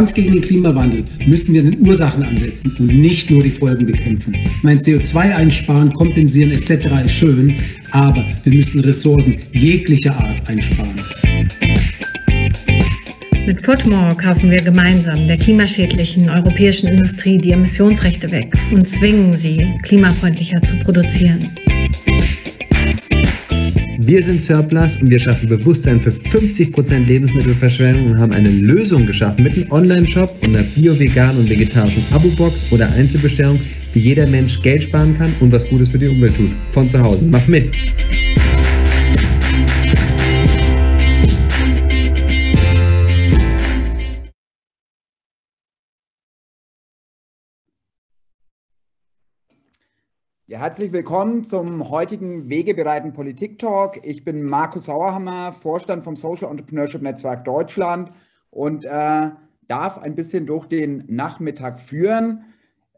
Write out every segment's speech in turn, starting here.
Kampf gegen den Klimawandel müssen wir an den Ursachen ansetzen und nicht nur die Folgen bekämpfen. Mein CO2 einsparen, kompensieren etc. ist schön, aber wir müssen Ressourcen jeglicher Art einsparen. Mit Footmore kaufen wir gemeinsam der klimaschädlichen europäischen Industrie die Emissionsrechte weg und zwingen sie, klimafreundlicher zu produzieren. Wir sind Surplus und wir schaffen Bewusstsein für 50% Lebensmittelverschwendung und haben eine Lösung geschaffen mit einem Online-Shop und einer bio, vegan und vegetarischen Abo-Box oder Einzelbestellung, wie jeder Mensch Geld sparen kann und was Gutes für die Umwelt tut. Von zu Hause. Mach mit! Ja, herzlich willkommen zum heutigen Wegebereiten Politik Talk. Ich bin Markus Sauerhammer, Vorstand vom Social Entrepreneurship Netzwerk Deutschland und äh, darf ein bisschen durch den Nachmittag führen.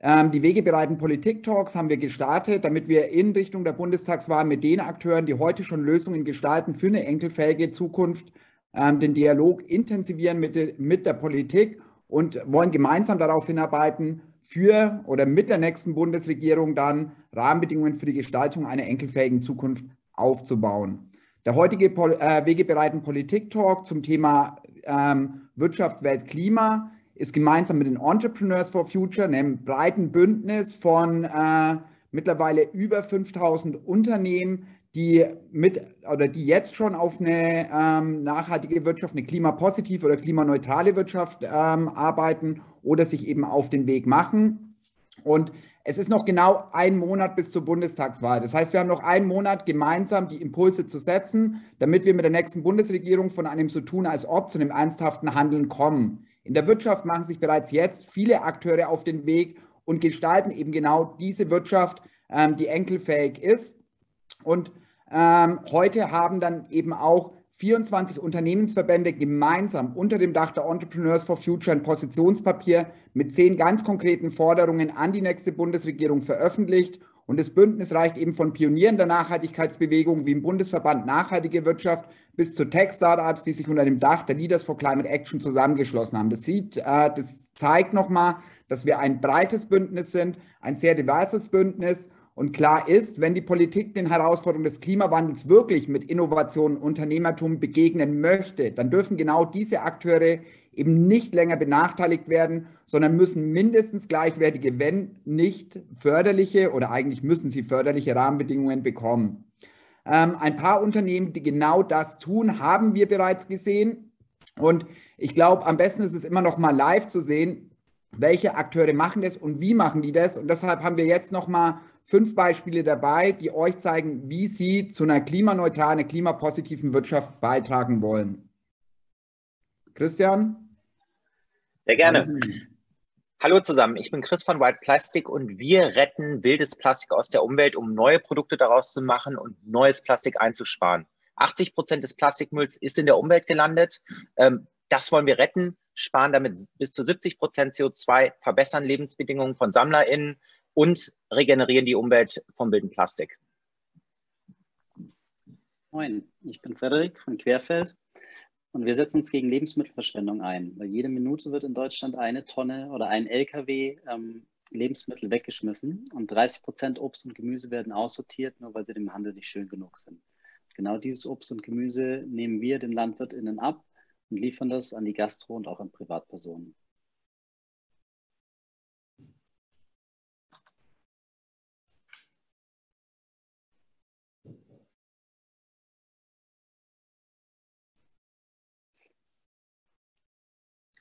Ähm, die Wegebereiten Politik Talks haben wir gestartet, damit wir in Richtung der Bundestagswahl mit den Akteuren, die heute schon Lösungen gestalten für eine enkelfähige Zukunft, ähm, den Dialog intensivieren mit, de, mit der Politik und wollen gemeinsam darauf hinarbeiten, für oder mit der nächsten Bundesregierung dann Rahmenbedingungen für die Gestaltung einer enkelfähigen Zukunft aufzubauen. Der heutige Pol äh, wegebereiten Politik-Talk zum Thema ähm, Wirtschaft, Welt, Klima ist gemeinsam mit den Entrepreneurs for Future, einem breiten Bündnis von äh, mittlerweile über 5000 Unternehmen, die mit oder die jetzt schon auf eine ähm, nachhaltige Wirtschaft, eine klimapositive oder klimaneutrale Wirtschaft ähm, arbeiten oder sich eben auf den Weg machen. Und es ist noch genau ein Monat bis zur Bundestagswahl. Das heißt, wir haben noch einen Monat gemeinsam die Impulse zu setzen, damit wir mit der nächsten Bundesregierung von einem so tun als ob zu einem ernsthaften Handeln kommen. In der Wirtschaft machen sich bereits jetzt viele Akteure auf den Weg und gestalten eben genau diese Wirtschaft, ähm, die enkelfähig ist. Und ähm, heute haben dann eben auch 24 Unternehmensverbände gemeinsam unter dem Dach der Entrepreneurs for Future ein Positionspapier mit zehn ganz konkreten Forderungen an die nächste Bundesregierung veröffentlicht. Und das Bündnis reicht eben von Pionieren der Nachhaltigkeitsbewegung wie im Bundesverband Nachhaltige Wirtschaft bis zu Tech-Startups, die sich unter dem Dach der Leaders for Climate Action zusammengeschlossen haben. Das, sieht, äh, das zeigt nochmal, dass wir ein breites Bündnis sind, ein sehr diverses Bündnis und klar ist, wenn die Politik den Herausforderungen des Klimawandels wirklich mit Innovation und Unternehmertum begegnen möchte, dann dürfen genau diese Akteure eben nicht länger benachteiligt werden, sondern müssen mindestens gleichwertige, wenn nicht förderliche oder eigentlich müssen sie förderliche Rahmenbedingungen bekommen. Ähm, ein paar Unternehmen, die genau das tun, haben wir bereits gesehen. Und ich glaube, am besten ist es immer noch mal live zu sehen, welche Akteure machen das und wie machen die das. Und deshalb haben wir jetzt noch mal fünf Beispiele dabei, die euch zeigen, wie sie zu einer klimaneutralen, klimapositiven Wirtschaft beitragen wollen. Christian? Sehr gerne. Hallo zusammen, ich bin Chris von White Plastic und wir retten wildes Plastik aus der Umwelt, um neue Produkte daraus zu machen und neues Plastik einzusparen. 80 Prozent des Plastikmülls ist in der Umwelt gelandet. Ähm, das wollen wir retten, sparen damit bis zu 70 Prozent CO2, verbessern Lebensbedingungen von SammlerInnen, und regenerieren die Umwelt vom wilden Plastik. Moin, ich bin Frederik von Querfeld und wir setzen uns gegen Lebensmittelverschwendung ein, weil jede Minute wird in Deutschland eine Tonne oder ein LKW ähm, Lebensmittel weggeschmissen und 30 Prozent Obst und Gemüse werden aussortiert, nur weil sie dem Handel nicht schön genug sind. Genau dieses Obst und Gemüse nehmen wir den LandwirtInnen ab und liefern das an die Gastro- und auch an Privatpersonen.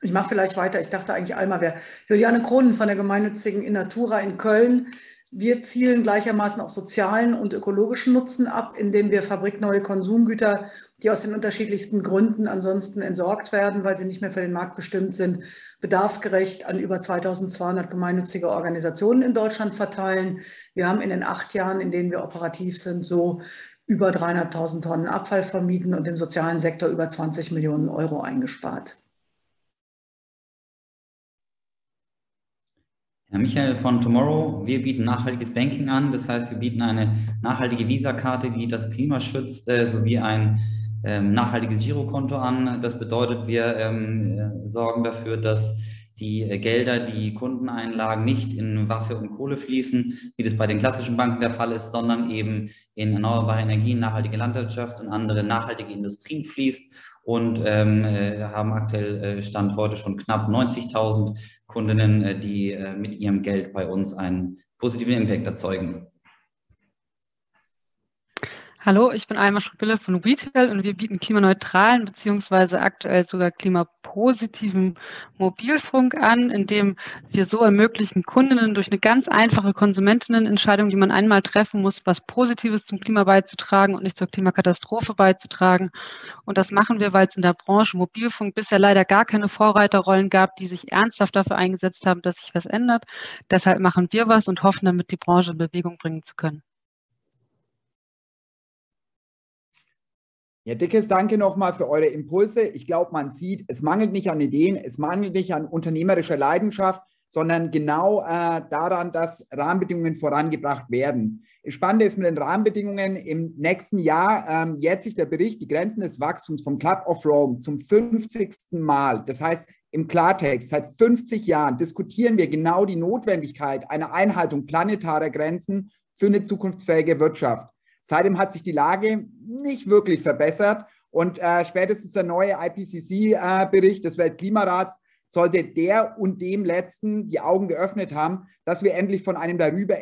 Ich mache vielleicht weiter. Ich dachte eigentlich Alma wäre. Juliane Kronen von der gemeinnützigen Innatura in Köln. Wir zielen gleichermaßen auf sozialen und ökologischen Nutzen ab, indem wir fabrikneue Konsumgüter, die aus den unterschiedlichsten Gründen ansonsten entsorgt werden, weil sie nicht mehr für den Markt bestimmt sind, bedarfsgerecht an über 2200 gemeinnützige Organisationen in Deutschland verteilen. Wir haben in den acht Jahren, in denen wir operativ sind, so über 300.000 Tonnen Abfall vermieden und im sozialen Sektor über 20 Millionen Euro eingespart. Michael von Tomorrow, wir bieten nachhaltiges Banking an. Das heißt, wir bieten eine nachhaltige Visakarte, die das Klima schützt, äh, sowie ein ähm, nachhaltiges Girokonto an. Das bedeutet, wir ähm, äh, sorgen dafür, dass die äh, Gelder, die Kundeneinlagen nicht in Waffe und Kohle fließen, wie das bei den klassischen Banken der Fall ist, sondern eben in erneuerbare Energien, nachhaltige Landwirtschaft und andere nachhaltige Industrien fließt und ähm, äh, haben aktuell äh, Stand heute schon knapp 90.000 Kundinnen, äh, die äh, mit ihrem Geld bei uns einen positiven Impact erzeugen. Hallo, ich bin Alma Schubille von Retail und wir bieten klimaneutralen bzw. aktuell sogar klimapositiven Mobilfunk an, indem wir so ermöglichen, Kundinnen durch eine ganz einfache Konsumentinnenentscheidung, die man einmal treffen muss, was Positives zum Klima beizutragen und nicht zur Klimakatastrophe beizutragen. Und das machen wir, weil es in der Branche Mobilfunk bisher leider gar keine Vorreiterrollen gab, die sich ernsthaft dafür eingesetzt haben, dass sich was ändert. Deshalb machen wir was und hoffen damit, die Branche in Bewegung bringen zu können. Ja, dickes Danke nochmal für eure Impulse. Ich glaube, man sieht, es mangelt nicht an Ideen, es mangelt nicht an unternehmerischer Leidenschaft, sondern genau äh, daran, dass Rahmenbedingungen vorangebracht werden. Das Spannende ist mit den Rahmenbedingungen im nächsten Jahr ähm, jährt sich der Bericht Die Grenzen des Wachstums vom Club of Rome zum 50. Mal. Das heißt, im Klartext, seit 50 Jahren diskutieren wir genau die Notwendigkeit einer Einhaltung planetarer Grenzen für eine zukunftsfähige Wirtschaft. Seitdem hat sich die Lage nicht wirklich verbessert und äh, spätestens der neue IPCC-Bericht äh, des Weltklimarats sollte der und dem letzten die Augen geöffnet haben, dass wir endlich von einem darüber,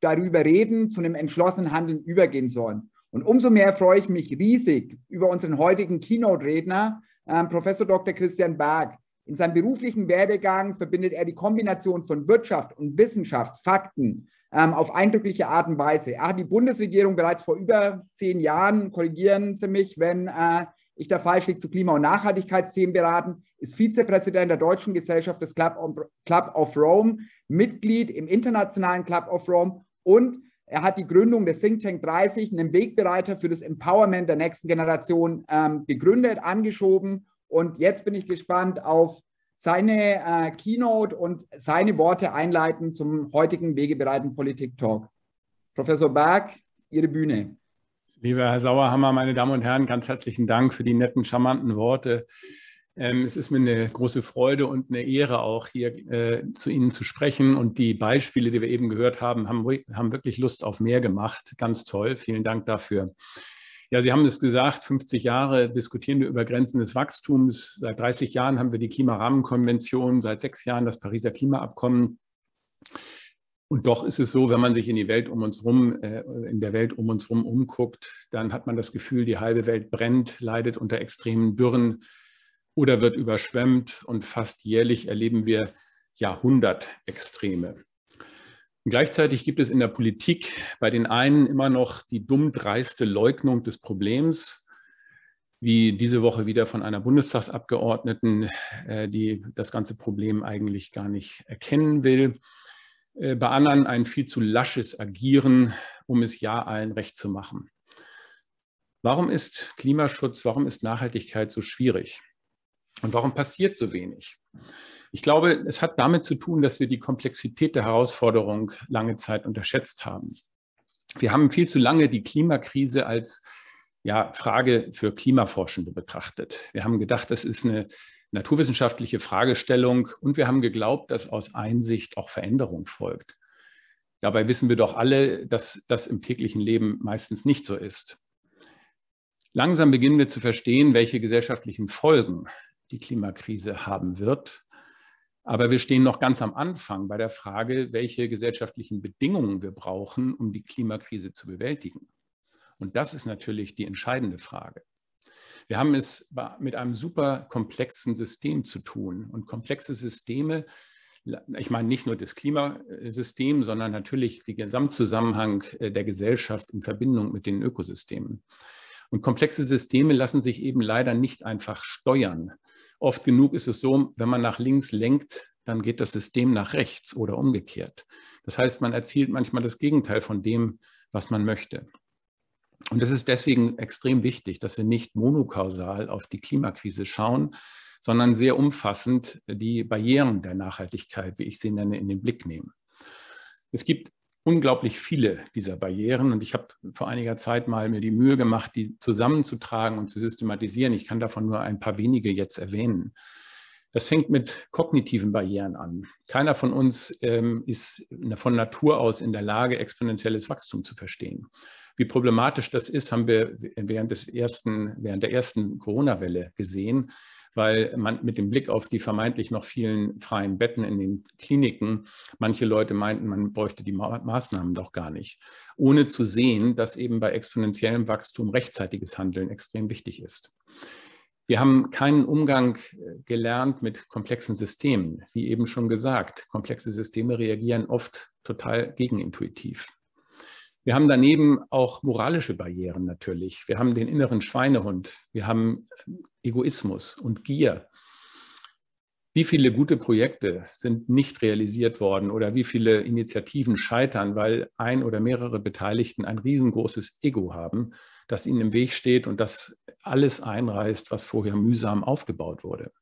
darüber reden, zu einem entschlossenen Handeln übergehen sollen. Und umso mehr freue ich mich riesig über unseren heutigen Keynote-Redner, äh, Professor Dr. Christian Berg. In seinem beruflichen Werdegang verbindet er die Kombination von Wirtschaft und Wissenschaft, Fakten, ähm, auf eindrückliche Art und Weise. Er hat die Bundesregierung bereits vor über zehn Jahren, korrigieren Sie mich, wenn äh, ich da falsch liege, zu Klima- und Nachhaltigkeitsthemen beraten, ist Vizepräsident der Deutschen Gesellschaft des Club, Club of Rome, Mitglied im Internationalen Club of Rome und er hat die Gründung des Think Tank 30, einen Wegbereiter für das Empowerment der nächsten Generation, ähm, gegründet, angeschoben. Und jetzt bin ich gespannt auf seine äh, Keynote und seine Worte einleiten zum heutigen wegebereiten Politik-Talk. Professor Berg, Ihre Bühne. Lieber Herr Sauerhammer, meine Damen und Herren, ganz herzlichen Dank für die netten, charmanten Worte. Ähm, es ist mir eine große Freude und eine Ehre, auch hier äh, zu Ihnen zu sprechen. Und die Beispiele, die wir eben gehört haben, haben, haben wirklich Lust auf mehr gemacht. Ganz toll. Vielen Dank dafür. Ja, Sie haben es gesagt, 50 Jahre diskutieren wir über Grenzen des Wachstums. Seit 30 Jahren haben wir die Klimarahmenkonvention, seit sechs Jahren das Pariser Klimaabkommen. Und doch ist es so, wenn man sich in die Welt um uns rum, äh, in der Welt um uns rum umguckt, dann hat man das Gefühl, die halbe Welt brennt, leidet unter extremen Dürren oder wird überschwemmt und fast jährlich erleben wir Jahrhundertextreme. Gleichzeitig gibt es in der Politik bei den einen immer noch die dumm dreiste Leugnung des Problems, wie diese Woche wieder von einer Bundestagsabgeordneten, äh, die das ganze Problem eigentlich gar nicht erkennen will. Äh, bei anderen ein viel zu lasches Agieren, um es ja allen recht zu machen. Warum ist Klimaschutz, warum ist Nachhaltigkeit so schwierig? Und warum passiert so wenig? Ich glaube, es hat damit zu tun, dass wir die Komplexität der Herausforderung lange Zeit unterschätzt haben. Wir haben viel zu lange die Klimakrise als ja, Frage für Klimaforschende betrachtet. Wir haben gedacht, das ist eine naturwissenschaftliche Fragestellung und wir haben geglaubt, dass aus Einsicht auch Veränderung folgt. Dabei wissen wir doch alle, dass das im täglichen Leben meistens nicht so ist. Langsam beginnen wir zu verstehen, welche gesellschaftlichen Folgen die Klimakrise haben wird aber wir stehen noch ganz am Anfang bei der Frage, welche gesellschaftlichen Bedingungen wir brauchen, um die Klimakrise zu bewältigen. Und das ist natürlich die entscheidende Frage. Wir haben es mit einem super komplexen System zu tun. Und komplexe Systeme, ich meine nicht nur das Klimasystem, sondern natürlich den Gesamtzusammenhang äh, der Gesellschaft in Verbindung mit den Ökosystemen. Und komplexe Systeme lassen sich eben leider nicht einfach steuern. Oft genug ist es so, wenn man nach links lenkt, dann geht das System nach rechts oder umgekehrt. Das heißt, man erzielt manchmal das Gegenteil von dem, was man möchte. Und es ist deswegen extrem wichtig, dass wir nicht monokausal auf die Klimakrise schauen, sondern sehr umfassend die Barrieren der Nachhaltigkeit, wie ich sie nenne, in den Blick nehmen. Es gibt unglaublich viele dieser Barrieren und ich habe vor einiger Zeit mal mir die Mühe gemacht, die zusammenzutragen und zu systematisieren. Ich kann davon nur ein paar wenige jetzt erwähnen. Das fängt mit kognitiven Barrieren an. Keiner von uns ähm, ist von Natur aus in der Lage, exponentielles Wachstum zu verstehen. Wie problematisch das ist, haben wir während, des ersten, während der ersten Corona-Welle gesehen weil man mit dem Blick auf die vermeintlich noch vielen freien Betten in den Kliniken, manche Leute meinten, man bräuchte die Ma Maßnahmen doch gar nicht, ohne zu sehen, dass eben bei exponentiellem Wachstum rechtzeitiges Handeln extrem wichtig ist. Wir haben keinen Umgang äh, gelernt mit komplexen Systemen. Wie eben schon gesagt, komplexe Systeme reagieren oft total gegenintuitiv. Wir haben daneben auch moralische Barrieren natürlich. Wir haben den inneren Schweinehund. Wir haben Egoismus und Gier. Wie viele gute Projekte sind nicht realisiert worden oder wie viele Initiativen scheitern, weil ein oder mehrere Beteiligten ein riesengroßes Ego haben, das ihnen im Weg steht und das alles einreißt, was vorher mühsam aufgebaut wurde.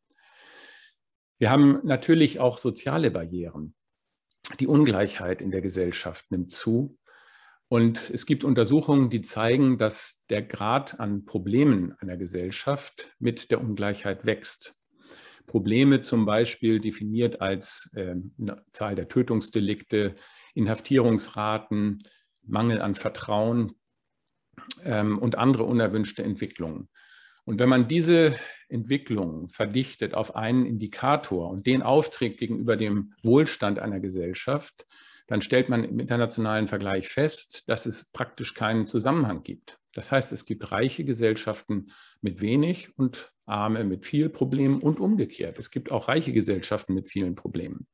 Wir haben natürlich auch soziale Barrieren. Die Ungleichheit in der Gesellschaft nimmt zu. Und es gibt Untersuchungen, die zeigen, dass der Grad an Problemen einer Gesellschaft mit der Ungleichheit wächst. Probleme zum Beispiel definiert als äh, Zahl der Tötungsdelikte, Inhaftierungsraten, Mangel an Vertrauen ähm, und andere unerwünschte Entwicklungen. Und wenn man diese Entwicklungen verdichtet auf einen Indikator und den aufträgt gegenüber dem Wohlstand einer Gesellschaft, dann stellt man im internationalen Vergleich fest, dass es praktisch keinen Zusammenhang gibt. Das heißt, es gibt reiche Gesellschaften mit wenig und arme mit viel Problemen und umgekehrt. Es gibt auch reiche Gesellschaften mit vielen Problemen.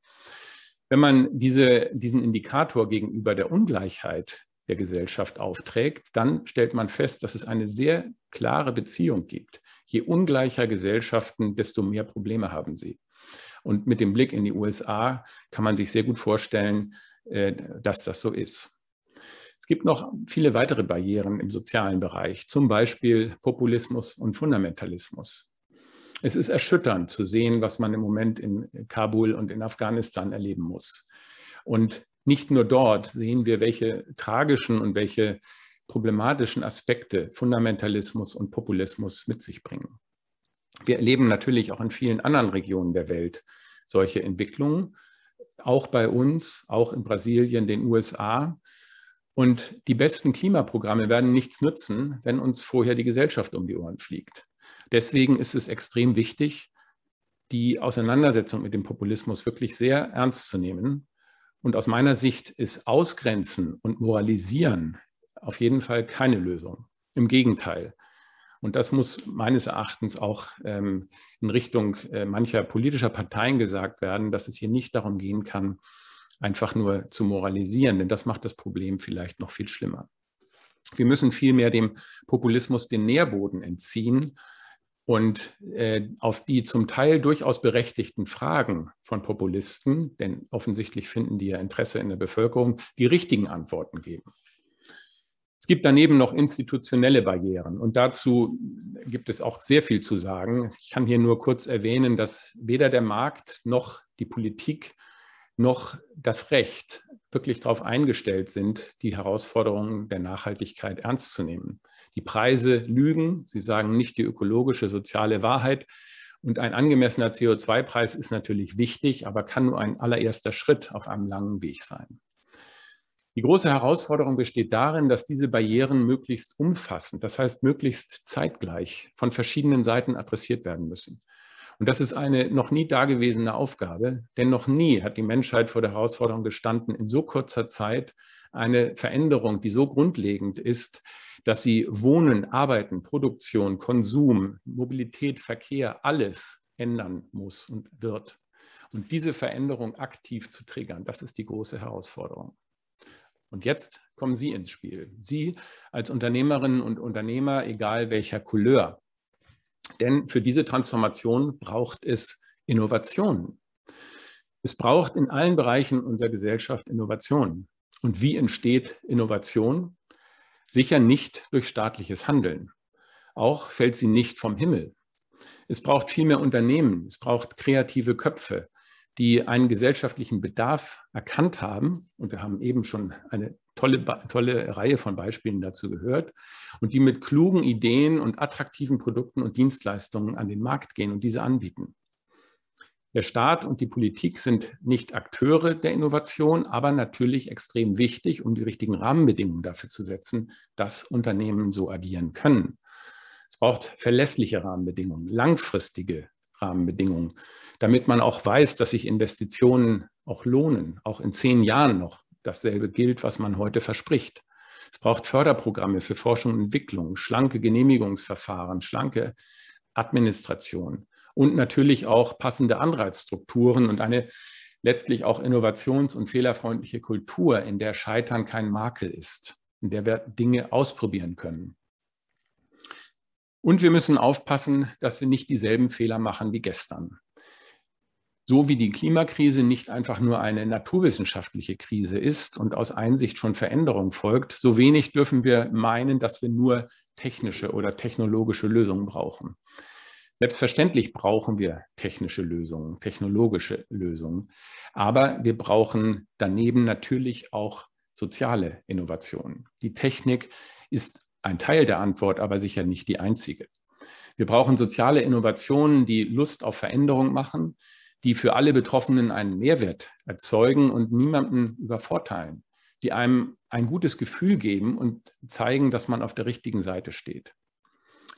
Wenn man diese, diesen Indikator gegenüber der Ungleichheit der Gesellschaft aufträgt, dann stellt man fest, dass es eine sehr klare Beziehung gibt. Je ungleicher Gesellschaften, desto mehr Probleme haben sie. Und mit dem Blick in die USA kann man sich sehr gut vorstellen, dass das so ist. Es gibt noch viele weitere Barrieren im sozialen Bereich, zum Beispiel Populismus und Fundamentalismus. Es ist erschütternd zu sehen, was man im Moment in Kabul und in Afghanistan erleben muss. Und nicht nur dort sehen wir, welche tragischen und welche problematischen Aspekte Fundamentalismus und Populismus mit sich bringen. Wir erleben natürlich auch in vielen anderen Regionen der Welt solche Entwicklungen auch bei uns, auch in Brasilien, den USA. Und die besten Klimaprogramme werden nichts nützen, wenn uns vorher die Gesellschaft um die Ohren fliegt. Deswegen ist es extrem wichtig, die Auseinandersetzung mit dem Populismus wirklich sehr ernst zu nehmen. Und aus meiner Sicht ist Ausgrenzen und Moralisieren auf jeden Fall keine Lösung. Im Gegenteil. Und das muss meines Erachtens auch ähm, in Richtung äh, mancher politischer Parteien gesagt werden, dass es hier nicht darum gehen kann, einfach nur zu moralisieren, denn das macht das Problem vielleicht noch viel schlimmer. Wir müssen vielmehr dem Populismus den Nährboden entziehen und äh, auf die zum Teil durchaus berechtigten Fragen von Populisten, denn offensichtlich finden die ja Interesse in der Bevölkerung, die richtigen Antworten geben. Es gibt daneben noch institutionelle Barrieren und dazu gibt es auch sehr viel zu sagen. Ich kann hier nur kurz erwähnen, dass weder der Markt noch die Politik noch das Recht wirklich darauf eingestellt sind, die Herausforderungen der Nachhaltigkeit ernst zu nehmen. Die Preise lügen, sie sagen nicht die ökologische, soziale Wahrheit. Und ein angemessener CO2-Preis ist natürlich wichtig, aber kann nur ein allererster Schritt auf einem langen Weg sein. Die große Herausforderung besteht darin, dass diese Barrieren möglichst umfassend, das heißt möglichst zeitgleich von verschiedenen Seiten adressiert werden müssen. Und das ist eine noch nie dagewesene Aufgabe, denn noch nie hat die Menschheit vor der Herausforderung gestanden, in so kurzer Zeit eine Veränderung, die so grundlegend ist, dass sie Wohnen, Arbeiten, Produktion, Konsum, Mobilität, Verkehr, alles ändern muss und wird. Und diese Veränderung aktiv zu triggern, das ist die große Herausforderung. Und jetzt kommen Sie ins Spiel. Sie als Unternehmerinnen und Unternehmer, egal welcher Couleur. Denn für diese Transformation braucht es Innovationen. Es braucht in allen Bereichen unserer Gesellschaft Innovationen. Und wie entsteht Innovation? Sicher nicht durch staatliches Handeln. Auch fällt sie nicht vom Himmel. Es braucht viel mehr Unternehmen. Es braucht kreative Köpfe. Die einen gesellschaftlichen Bedarf erkannt haben, und wir haben eben schon eine tolle, tolle Reihe von Beispielen dazu gehört, und die mit klugen Ideen und attraktiven Produkten und Dienstleistungen an den Markt gehen und diese anbieten. Der Staat und die Politik sind nicht Akteure der Innovation, aber natürlich extrem wichtig, um die richtigen Rahmenbedingungen dafür zu setzen, dass Unternehmen so agieren können. Es braucht verlässliche Rahmenbedingungen, langfristige Rahmenbedingungen, damit man auch weiß, dass sich Investitionen auch lohnen, auch in zehn Jahren noch dasselbe gilt, was man heute verspricht. Es braucht Förderprogramme für Forschung und Entwicklung, schlanke Genehmigungsverfahren, schlanke Administration und natürlich auch passende Anreizstrukturen und eine letztlich auch innovations- und fehlerfreundliche Kultur, in der Scheitern kein Makel ist, in der wir Dinge ausprobieren können. Und wir müssen aufpassen, dass wir nicht dieselben Fehler machen wie gestern. So wie die Klimakrise nicht einfach nur eine naturwissenschaftliche Krise ist und aus Einsicht schon Veränderung folgt, so wenig dürfen wir meinen, dass wir nur technische oder technologische Lösungen brauchen. Selbstverständlich brauchen wir technische Lösungen, technologische Lösungen, aber wir brauchen daneben natürlich auch soziale Innovationen. Die Technik ist ein Teil der Antwort, aber sicher nicht die einzige. Wir brauchen soziale Innovationen, die Lust auf Veränderung machen, die für alle Betroffenen einen Mehrwert erzeugen und niemanden übervorteilen, die einem ein gutes Gefühl geben und zeigen, dass man auf der richtigen Seite steht.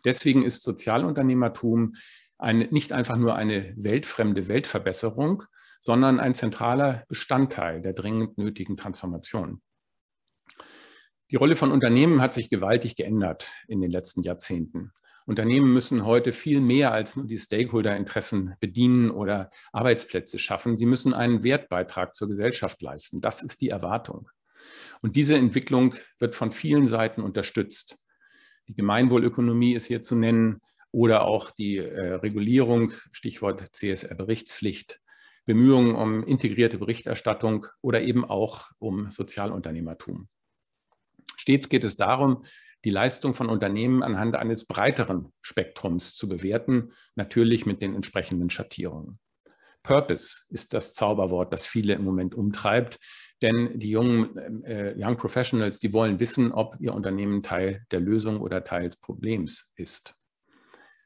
Deswegen ist Sozialunternehmertum eine, nicht einfach nur eine weltfremde Weltverbesserung, sondern ein zentraler Bestandteil der dringend nötigen Transformation. Die Rolle von Unternehmen hat sich gewaltig geändert in den letzten Jahrzehnten. Unternehmen müssen heute viel mehr als nur die Stakeholder-Interessen bedienen oder Arbeitsplätze schaffen. Sie müssen einen Wertbeitrag zur Gesellschaft leisten. Das ist die Erwartung. Und diese Entwicklung wird von vielen Seiten unterstützt. Die Gemeinwohlökonomie ist hier zu nennen oder auch die äh, Regulierung, Stichwort CSR-Berichtspflicht, Bemühungen um integrierte Berichterstattung oder eben auch um Sozialunternehmertum. Stets geht es darum, die Leistung von Unternehmen anhand eines breiteren Spektrums zu bewerten, natürlich mit den entsprechenden Schattierungen. Purpose ist das Zauberwort, das viele im Moment umtreibt. Denn die jungen äh, Young Professionals, die wollen wissen, ob ihr Unternehmen Teil der Lösung oder Teil des Problems ist.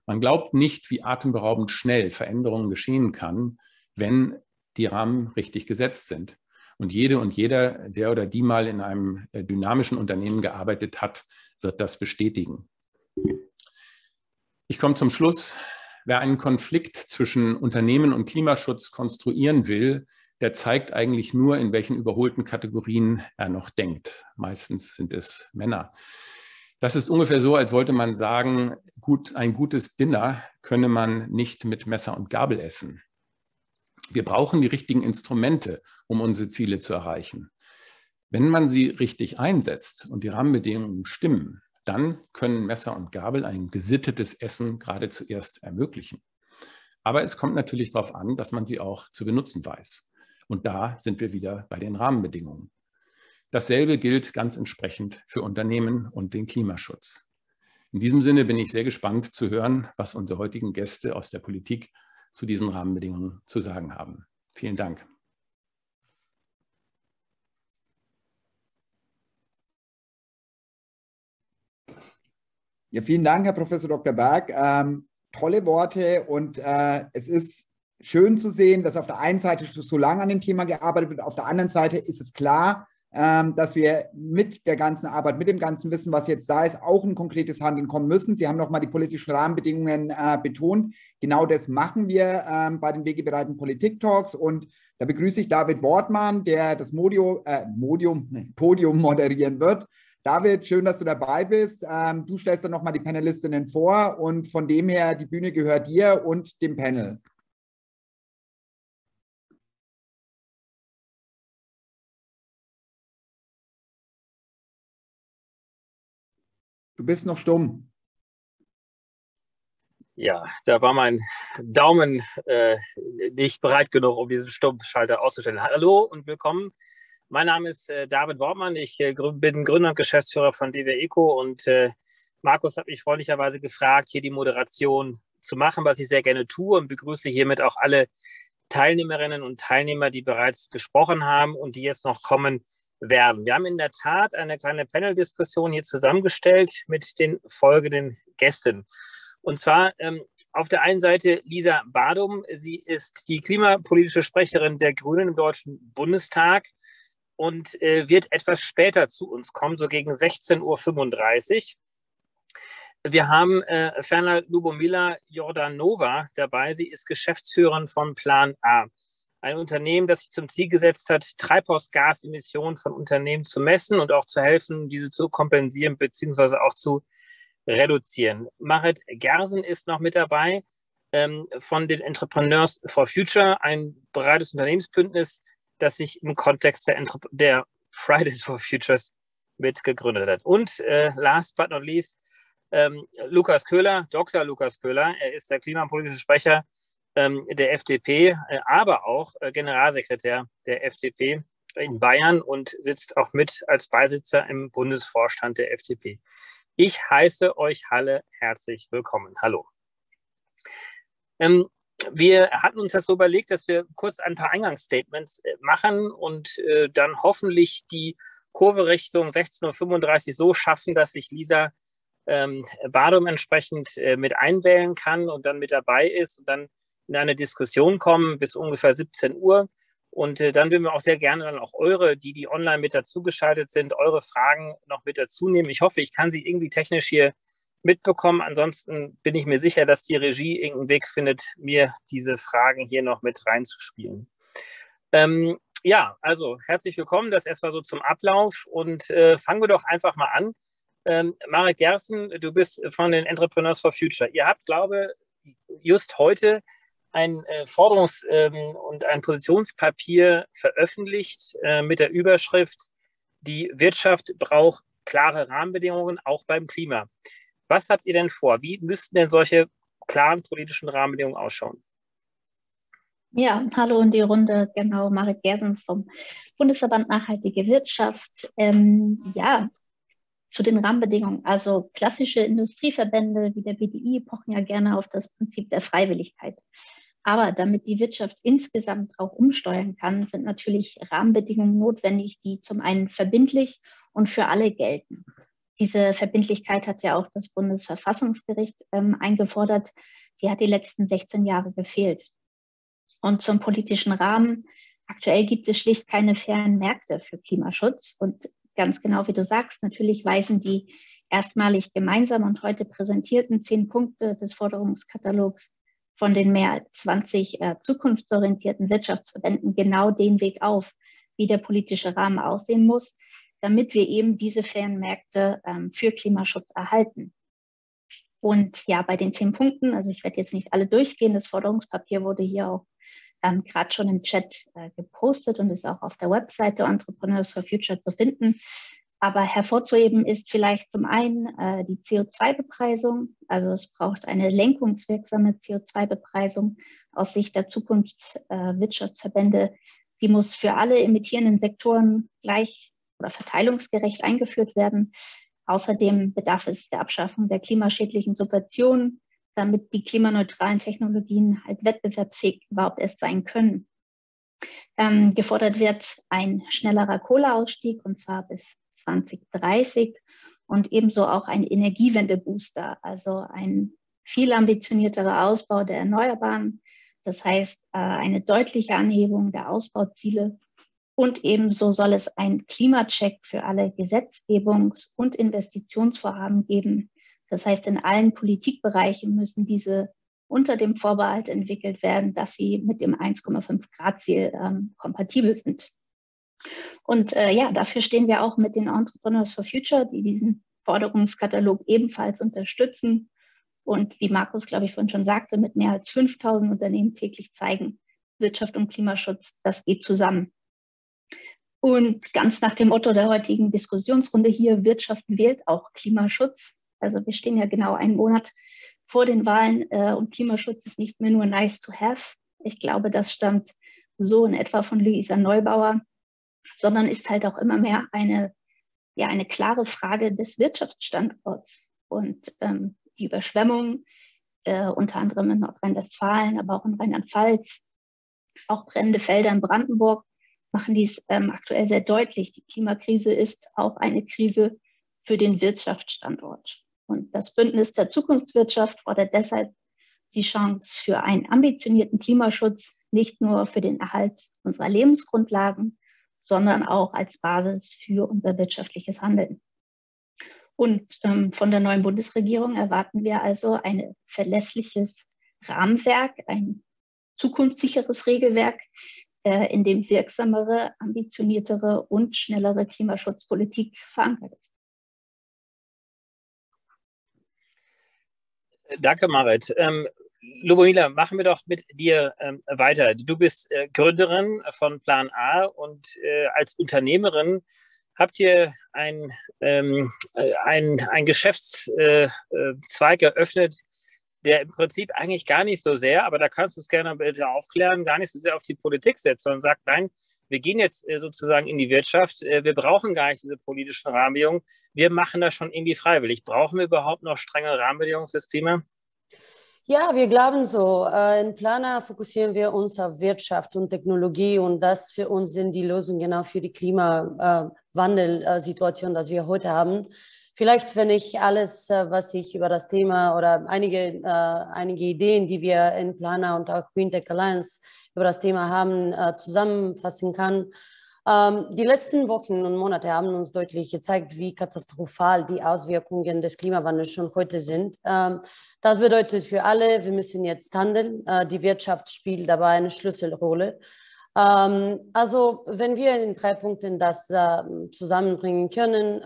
Man glaubt nicht, wie atemberaubend schnell Veränderungen geschehen kann, wenn die Rahmen richtig gesetzt sind. Und jede und jeder, der oder die mal in einem äh, dynamischen Unternehmen gearbeitet hat, wird das bestätigen. Ich komme zum Schluss. Wer einen Konflikt zwischen Unternehmen und Klimaschutz konstruieren will, der zeigt eigentlich nur, in welchen überholten Kategorien er noch denkt. Meistens sind es Männer. Das ist ungefähr so, als wollte man sagen, gut, ein gutes Dinner könne man nicht mit Messer und Gabel essen. Wir brauchen die richtigen Instrumente, um unsere Ziele zu erreichen. Wenn man sie richtig einsetzt und die Rahmenbedingungen stimmen, dann können Messer und Gabel ein gesittetes Essen gerade zuerst ermöglichen. Aber es kommt natürlich darauf an, dass man sie auch zu benutzen weiß. Und da sind wir wieder bei den Rahmenbedingungen. Dasselbe gilt ganz entsprechend für Unternehmen und den Klimaschutz. In diesem Sinne bin ich sehr gespannt zu hören, was unsere heutigen Gäste aus der Politik zu diesen Rahmenbedingungen zu sagen haben. Vielen Dank. Ja, vielen Dank, Herr Professor Dr. Berg. Ähm, tolle Worte und äh, es ist schön zu sehen, dass auf der einen Seite so lange an dem Thema gearbeitet wird, auf der anderen Seite ist es klar, dass wir mit der ganzen Arbeit, mit dem ganzen Wissen, was jetzt da ist, auch ein konkretes Handeln kommen müssen. Sie haben nochmal die politischen Rahmenbedingungen äh, betont. Genau das machen wir ähm, bei den wegebereiten Politik-Talks und da begrüße ich David Wortmann, der das Modio, äh, Modium, Podium moderieren wird. David, schön, dass du dabei bist. Ähm, du stellst dann nochmal die Panelistinnen vor und von dem her, die Bühne gehört dir und dem Panel. Du bist noch stumm. Ja, da war mein Daumen äh, nicht bereit genug, um diesen Stummschalter auszustellen. Hallo und willkommen. Mein Name ist äh, David Wortmann. Ich äh, bin Gründer und Geschäftsführer von DW Eco und äh, Markus hat mich freundlicherweise gefragt, hier die Moderation zu machen, was ich sehr gerne tue und begrüße hiermit auch alle Teilnehmerinnen und Teilnehmer, die bereits gesprochen haben und die jetzt noch kommen werden. Wir haben in der Tat eine kleine Panel-Diskussion hier zusammengestellt mit den folgenden Gästen. Und zwar ähm, auf der einen Seite Lisa Badum. Sie ist die klimapolitische Sprecherin der Grünen im Deutschen Bundestag und äh, wird etwas später zu uns kommen, so gegen 16.35 Uhr. Wir haben äh, ferner Lubomila Jordanova dabei. Sie ist Geschäftsführerin von Plan A, ein Unternehmen, das sich zum Ziel gesetzt hat, Treibhausgasemissionen von Unternehmen zu messen und auch zu helfen, diese zu kompensieren bzw. auch zu reduzieren. Marit Gersen ist noch mit dabei ähm, von den Entrepreneurs for Future, ein breites Unternehmensbündnis, das sich im Kontext der, der Fridays for Futures mitgegründet hat. Und äh, last but not least, ähm, Lukas Köhler, Dr. Lukas Köhler, er ist der klimapolitische Sprecher der FDP, äh, aber auch äh, Generalsekretär der FDP in Bayern und sitzt auch mit als Beisitzer im Bundesvorstand der FDP. Ich heiße euch alle herzlich willkommen. Hallo. Ähm, wir hatten uns das so überlegt, dass wir kurz ein paar Eingangsstatements äh, machen und dann hoffentlich die Kurve Richtung 16.35 Uhr so schaffen, dass sich Lisa ähm, Badum entsprechend mit einwählen kann und dann mit dabei ist und dann in eine Diskussion kommen bis ungefähr 17 Uhr. Und äh, dann würden wir auch sehr gerne dann auch eure, die, die online mit dazugeschaltet sind, eure Fragen noch mit dazu nehmen. Ich hoffe, ich kann sie irgendwie technisch hier mitbekommen. Ansonsten bin ich mir sicher, dass die Regie irgendeinen Weg findet, mir diese Fragen hier noch mit reinzuspielen. Ähm, ja, also herzlich willkommen. Das erstmal so zum Ablauf und äh, fangen wir doch einfach mal an. Ähm, Marek Gersten, du bist von den Entrepreneurs for Future. Ihr habt, glaube ich, just heute ein äh, Forderungs- ähm, und ein Positionspapier veröffentlicht äh, mit der Überschrift, die Wirtschaft braucht klare Rahmenbedingungen, auch beim Klima. Was habt ihr denn vor? Wie müssten denn solche klaren politischen Rahmenbedingungen ausschauen? Ja, hallo in die Runde, genau, Marit Gersen vom Bundesverband Nachhaltige Wirtschaft. Ähm, ja, zu den Rahmenbedingungen. Also klassische Industrieverbände wie der BDI pochen ja gerne auf das Prinzip der Freiwilligkeit. Aber damit die Wirtschaft insgesamt auch umsteuern kann, sind natürlich Rahmenbedingungen notwendig, die zum einen verbindlich und für alle gelten. Diese Verbindlichkeit hat ja auch das Bundesverfassungsgericht ähm, eingefordert. Die hat die letzten 16 Jahre gefehlt. Und zum politischen Rahmen. Aktuell gibt es schlicht keine fairen Märkte für Klimaschutz. Und ganz genau wie du sagst, natürlich weisen die erstmalig gemeinsam und heute präsentierten zehn Punkte des Forderungskatalogs von den mehr als 20 äh, zukunftsorientierten Wirtschaftsverbänden genau den Weg auf, wie der politische Rahmen aussehen muss, damit wir eben diese fairen Märkte ähm, für Klimaschutz erhalten. Und ja, bei den zehn Punkten, also ich werde jetzt nicht alle durchgehen, das Forderungspapier wurde hier auch ähm, gerade schon im Chat äh, gepostet und ist auch auf der Webseite Entrepreneurs for Future zu finden. Aber hervorzuheben ist vielleicht zum einen äh, die CO2-Bepreisung. Also es braucht eine lenkungswirksame CO2-Bepreisung aus Sicht der Zukunftswirtschaftsverbände. Äh, die muss für alle emittierenden Sektoren gleich oder verteilungsgerecht eingeführt werden. Außerdem bedarf es der Abschaffung der klimaschädlichen Subventionen, damit die klimaneutralen Technologien halt wettbewerbsfähig überhaupt erst sein können. Ähm, gefordert wird ein schnellerer Kohleausstieg und zwar bis 2030 und ebenso auch ein Energiewendebooster, also ein viel ambitionierterer Ausbau der Erneuerbaren. Das heißt, äh, eine deutliche Anhebung der Ausbauziele und ebenso soll es einen Klimacheck für alle Gesetzgebungs- und Investitionsvorhaben geben. Das heißt, in allen Politikbereichen müssen diese unter dem Vorbehalt entwickelt werden, dass sie mit dem 1,5 Grad Ziel ähm, kompatibel sind. Und äh, ja, dafür stehen wir auch mit den Entrepreneurs for Future, die diesen Forderungskatalog ebenfalls unterstützen und wie Markus, glaube ich, vorhin schon sagte, mit mehr als 5000 Unternehmen täglich zeigen, Wirtschaft und Klimaschutz, das geht zusammen. Und ganz nach dem Motto der heutigen Diskussionsrunde hier, Wirtschaft wählt auch Klimaschutz. Also wir stehen ja genau einen Monat vor den Wahlen äh, und Klimaschutz ist nicht mehr nur nice to have. Ich glaube, das stammt so in etwa von Luisa Neubauer, sondern ist halt auch immer mehr eine, ja, eine klare Frage des Wirtschaftsstandorts. Und ähm, die Überschwemmungen, äh, unter anderem in Nordrhein-Westfalen, aber auch in Rheinland-Pfalz, Auch brennende Felder in Brandenburg machen dies ähm, aktuell sehr deutlich. Die Klimakrise ist auch eine Krise für den Wirtschaftsstandort. Und das Bündnis der Zukunftswirtschaft fordert deshalb die Chance für einen ambitionierten Klimaschutz, nicht nur für den Erhalt unserer Lebensgrundlagen, sondern auch als Basis für unser wirtschaftliches Handeln. Und ähm, von der neuen Bundesregierung erwarten wir also ein verlässliches Rahmenwerk, ein zukunftssicheres Regelwerk, äh, in dem wirksamere, ambitioniertere und schnellere Klimaschutzpolitik verankert ist. Danke, Marit. Ähm, Lubomila, machen wir doch mit dir ähm, weiter. Du bist äh, Gründerin von Plan A und äh, als Unternehmerin habt ihr ein, ähm, äh, ein, ein Geschäftszweig äh, eröffnet, der im Prinzip eigentlich gar nicht so sehr, aber da kannst du es gerne bitte aufklären, gar nicht so sehr auf die Politik setzt, sondern sagt, nein, wir gehen jetzt äh, sozusagen in die Wirtschaft, äh, wir brauchen gar nicht diese politischen Rahmenbedingungen, wir machen das schon irgendwie freiwillig. Brauchen wir überhaupt noch strenge Rahmenbedingungen fürs Klima? Ja, wir glauben so. Äh, in Planer fokussieren wir uns auf Wirtschaft und Technologie und das für uns sind die Lösungen genau für die Klimawandelsituation, das wir heute haben. Vielleicht, wenn ich alles, was ich über das Thema oder einige, einige Ideen, die wir in Planer und auch Green Tech Alliance über das Thema haben, zusammenfassen kann. Ähm, die letzten Wochen und Monate haben uns deutlich gezeigt, wie katastrophal die Auswirkungen des Klimawandels schon heute sind. Ähm, das bedeutet für alle, wir müssen jetzt handeln. Äh, die Wirtschaft spielt dabei eine Schlüsselrolle. Ähm, also wenn wir in drei Punkten das zusammenbringen können,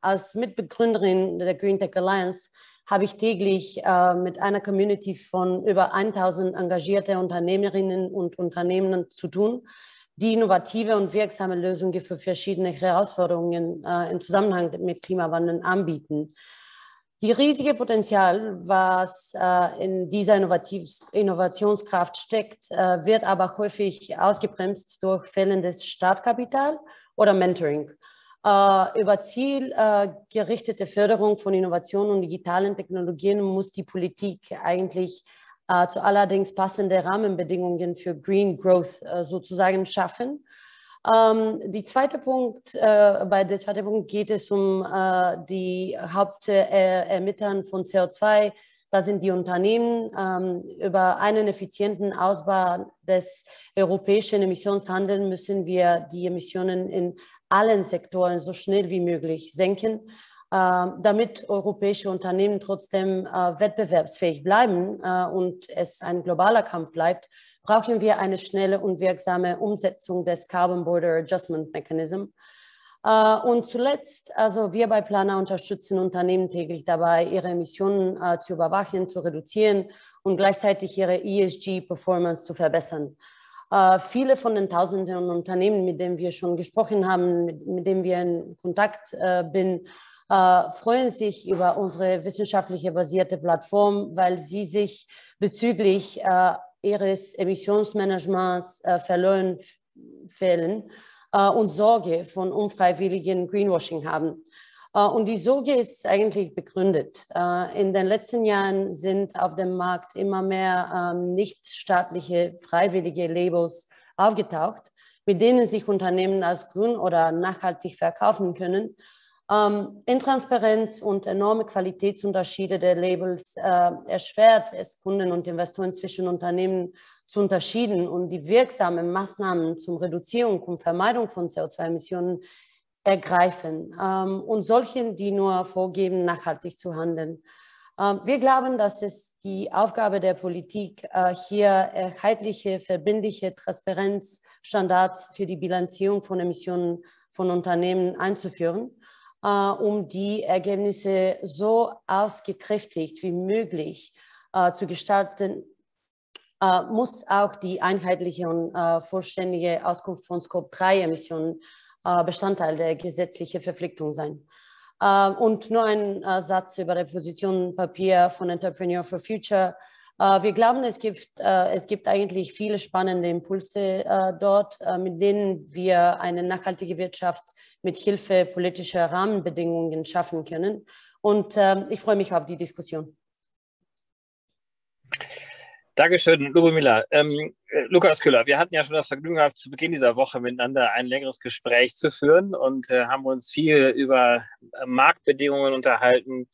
als Mitbegründerin der Green Tech Alliance habe ich täglich äh, mit einer Community von über 1000 engagierte Unternehmerinnen und Unternehmen zu tun, die innovative und wirksame Lösungen für verschiedene Herausforderungen im Zusammenhang mit Klimawandel anbieten. Die riesige Potenzial, was äh, in dieser Innovationskraft steckt, äh, wird aber häufig ausgebremst durch fehlendes Startkapital oder Mentoring. Äh, über zielgerichtete Förderung von Innovationen und digitalen Technologien muss die Politik eigentlich äh, zu allerdings passende Rahmenbedingungen für Green Growth äh, sozusagen schaffen ähm, die zweite Punkt, äh, bei der zweiten Punkt geht es um äh, die Hauptermittern von CO2. Da sind die Unternehmen. Ähm, über einen effizienten Ausbau des europäischen Emissionshandels müssen wir die Emissionen in allen Sektoren so schnell wie möglich senken, äh, damit europäische Unternehmen trotzdem äh, wettbewerbsfähig bleiben äh, und es ein globaler Kampf bleibt brauchen wir eine schnelle und wirksame Umsetzung des Carbon Border Adjustment Mechanism. Uh, und zuletzt, also wir bei Planer unterstützen Unternehmen täglich dabei, ihre Emissionen uh, zu überwachen, zu reduzieren und gleichzeitig ihre ESG-Performance zu verbessern. Uh, viele von den tausenden Unternehmen, mit denen wir schon gesprochen haben, mit, mit denen wir in Kontakt sind, freuen sich über unsere wissenschaftliche basierte Plattform, weil sie sich bezüglich ihres Emissionsmanagements äh, verloren fehlen äh, und Sorge von unfreiwilligen Greenwashing haben. Uh, und die Sorge ist eigentlich begründet. In den letzten Jahren sind auf dem Markt immer mehr uh, nichtstaatliche freiwillige Labels aufgetaucht, mit denen sich Unternehmen als grün oder nachhaltig verkaufen können ähm, Intransparenz und enorme Qualitätsunterschiede der Labels äh, erschwert es Kunden und Investoren zwischen Unternehmen zu unterschieden und die wirksamen Maßnahmen zum Reduzierung und Vermeidung von CO2-Emissionen ergreifen ähm, und solchen, die nur vorgeben, nachhaltig zu handeln. Ähm, wir glauben, dass es die Aufgabe der Politik äh, hier erheitliche, verbindliche Transparenzstandards für die Bilanzierung von Emissionen von Unternehmen einzuführen um die Ergebnisse so ausgekräftigt wie möglich äh, zu gestalten, äh, muss auch die einheitliche und vollständige Auskunft von Scope-3-Emissionen Bestandteil der gesetzlichen Verpflichtung sein. Und nur ein Satz über die Position Papier von Entrepreneur for Future. Wir glauben, es gibt, es gibt eigentlich viele spannende Impulse dort, mit denen wir eine nachhaltige Wirtschaft mit Hilfe politischer Rahmenbedingungen schaffen können. Und äh, ich freue mich auf die Diskussion. Dankeschön, Lubomila. Ähm, äh, Lukas Köhler, wir hatten ja schon das Vergnügen gehabt, zu Beginn dieser Woche miteinander ein längeres Gespräch zu führen und äh, haben uns viel über äh, Marktbedingungen unterhalten.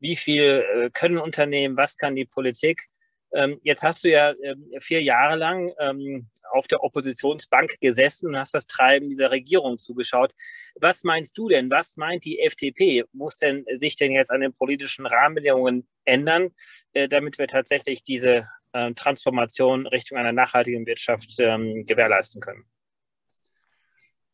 Wie viel äh, können Unternehmen, was kann die Politik? Ähm, jetzt hast du ja ähm, vier Jahre lang ähm, auf der Oppositionsbank gesessen und hast das Treiben dieser Regierung zugeschaut. Was meinst du denn? Was meint die FDP? Muss denn sich denn jetzt an den politischen Rahmenbedingungen ändern, äh, damit wir tatsächlich diese Transformation Richtung einer nachhaltigen Wirtschaft gewährleisten können?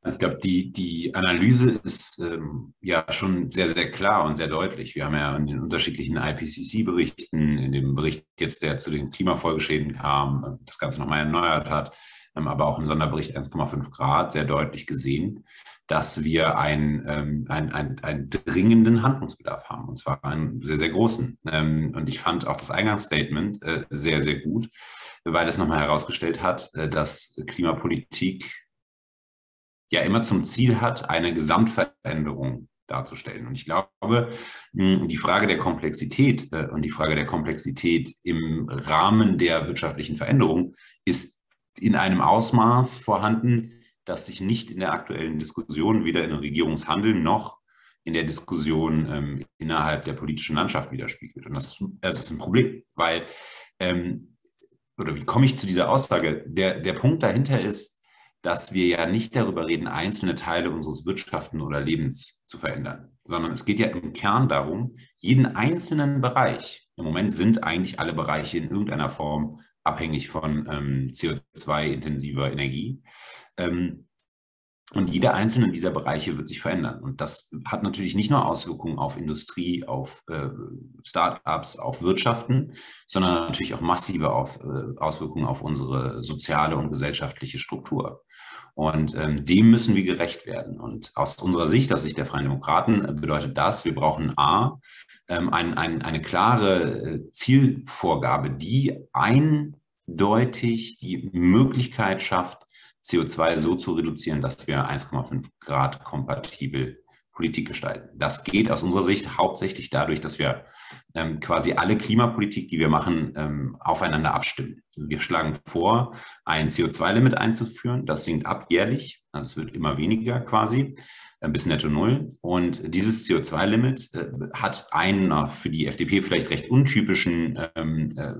Ich glaube, die, die Analyse ist ähm, ja schon sehr, sehr klar und sehr deutlich. Wir haben ja in den unterschiedlichen IPCC-Berichten, in dem Bericht jetzt, der zu den Klimafolgeschäden kam, das Ganze nochmal erneuert hat, ähm, aber auch im Sonderbericht 1,5 Grad sehr deutlich gesehen, dass wir einen, ähm, einen, einen, einen dringenden Handlungsbedarf haben, und zwar einen sehr, sehr großen. Ähm, und ich fand auch das Eingangsstatement äh, sehr, sehr gut, weil es nochmal herausgestellt hat, äh, dass Klimapolitik ja immer zum Ziel hat, eine Gesamtveränderung darzustellen. Und ich glaube, hm, die Frage der Komplexität äh, und die Frage der Komplexität im Rahmen der wirtschaftlichen Veränderung ist in einem Ausmaß vorhanden, das sich nicht in der aktuellen Diskussion weder in Regierungshandeln noch in der Diskussion ähm, innerhalb der politischen Landschaft widerspiegelt. Und das, das ist ein Problem, weil, ähm, oder wie komme ich zu dieser Aussage? Der, der Punkt dahinter ist, dass wir ja nicht darüber reden, einzelne Teile unseres Wirtschaften oder Lebens zu verändern, sondern es geht ja im Kern darum, jeden einzelnen Bereich, im Moment sind eigentlich alle Bereiche in irgendeiner Form abhängig von ähm, CO2-intensiver Energie, ähm, und jeder einzelne dieser Bereiche wird sich verändern. Und das hat natürlich nicht nur Auswirkungen auf Industrie, auf äh, Start-ups, auf Wirtschaften, sondern natürlich auch massive auf, äh, Auswirkungen auf unsere soziale und gesellschaftliche Struktur. Und ähm, dem müssen wir gerecht werden. Und aus unserer Sicht, aus Sicht der Freien Demokraten, bedeutet das, wir brauchen A, ähm, ein, ein, eine klare äh, Zielvorgabe, die eindeutig die Möglichkeit schafft, CO2 so zu reduzieren, dass wir 1,5 Grad kompatibel Politik gestalten. Das geht aus unserer Sicht hauptsächlich dadurch, dass wir ähm, quasi alle Klimapolitik, die wir machen, ähm, aufeinander abstimmen. Wir schlagen vor, ein CO2-Limit einzuführen. Das sinkt ab jährlich, also es wird immer weniger quasi äh, bis netto null. Und dieses CO2-Limit äh, hat einen für die FDP vielleicht recht untypischen ähm, äh,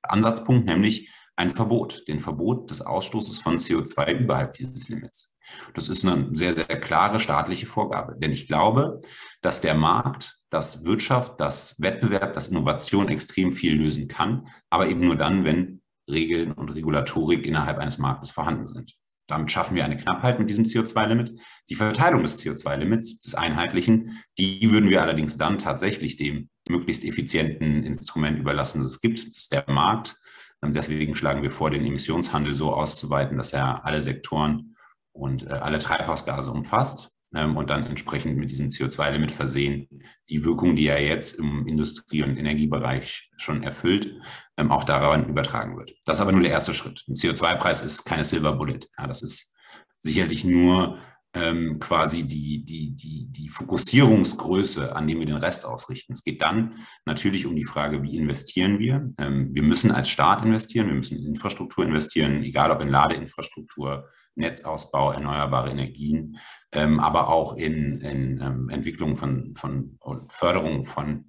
Ansatzpunkt, nämlich ein Verbot, den Verbot des Ausstoßes von CO2 überhalb dieses Limits. Das ist eine sehr, sehr klare staatliche Vorgabe. Denn ich glaube, dass der Markt, dass Wirtschaft, dass Wettbewerb, dass Innovation extrem viel lösen kann, aber eben nur dann, wenn Regeln und Regulatorik innerhalb eines Marktes vorhanden sind. Damit schaffen wir eine Knappheit mit diesem CO2-Limit. Die Verteilung des CO2-Limits, des einheitlichen, die würden wir allerdings dann tatsächlich dem möglichst effizienten Instrument überlassen, das es gibt. Das ist der Markt. Ähm, deswegen schlagen wir vor, den Emissionshandel so auszuweiten, dass er alle Sektoren und äh, alle Treibhausgase umfasst ähm, und dann entsprechend mit diesem CO2-Limit versehen, die Wirkung, die er jetzt im Industrie- und Energiebereich schon erfüllt, ähm, auch daran übertragen wird. Das ist aber nur der erste Schritt. Ein CO2-Preis ist keine Silver Bullet. Ja, das ist sicherlich nur ähm, quasi die, die, die, die Fokussierungsgröße, an dem wir den Rest ausrichten. Es geht dann natürlich um die Frage, wie investieren wir. Ähm, wir müssen als Staat investieren, wir müssen in Infrastruktur investieren, egal ob in Ladeinfrastruktur, Netzausbau, erneuerbare Energien, ähm, aber auch in, in ähm, Entwicklung von, von Förderung von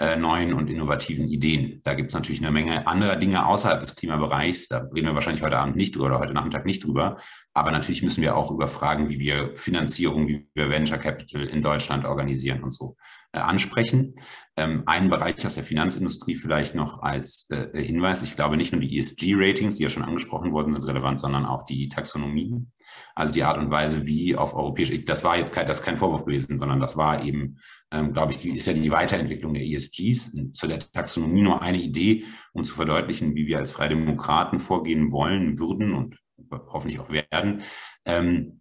äh, neuen und innovativen Ideen. Da gibt es natürlich eine Menge anderer Dinge außerhalb des Klimabereichs. Da reden wir wahrscheinlich heute Abend nicht drüber oder heute Nachmittag nicht drüber. Aber natürlich müssen wir auch über Fragen, wie wir Finanzierung, wie wir Venture Capital in Deutschland organisieren und so ansprechen. Ähm, einen Bereich aus der Finanzindustrie vielleicht noch als äh, Hinweis. Ich glaube, nicht nur die ESG-Ratings, die ja schon angesprochen worden sind, relevant, sondern auch die Taxonomie. Also die Art und Weise, wie auf europäisch, das war jetzt kein, das kein Vorwurf gewesen, sondern das war eben ähm, glaube ich, die, ist ja die Weiterentwicklung der ESGs. Und zu der Taxonomie nur eine Idee, um zu verdeutlichen, wie wir als Freie Demokraten vorgehen wollen, würden und hoffentlich auch werden. Ähm,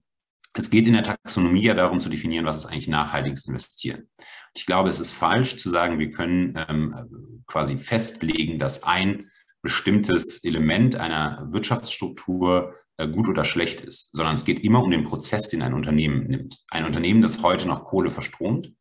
es geht in der Taxonomie ja darum zu definieren, was ist eigentlich nachhaltiges Investieren. Ich glaube, es ist falsch zu sagen, wir können ähm, quasi festlegen, dass ein bestimmtes Element einer Wirtschaftsstruktur äh, gut oder schlecht ist, sondern es geht immer um den Prozess, den ein Unternehmen nimmt. Ein Unternehmen, das heute noch Kohle verstromt,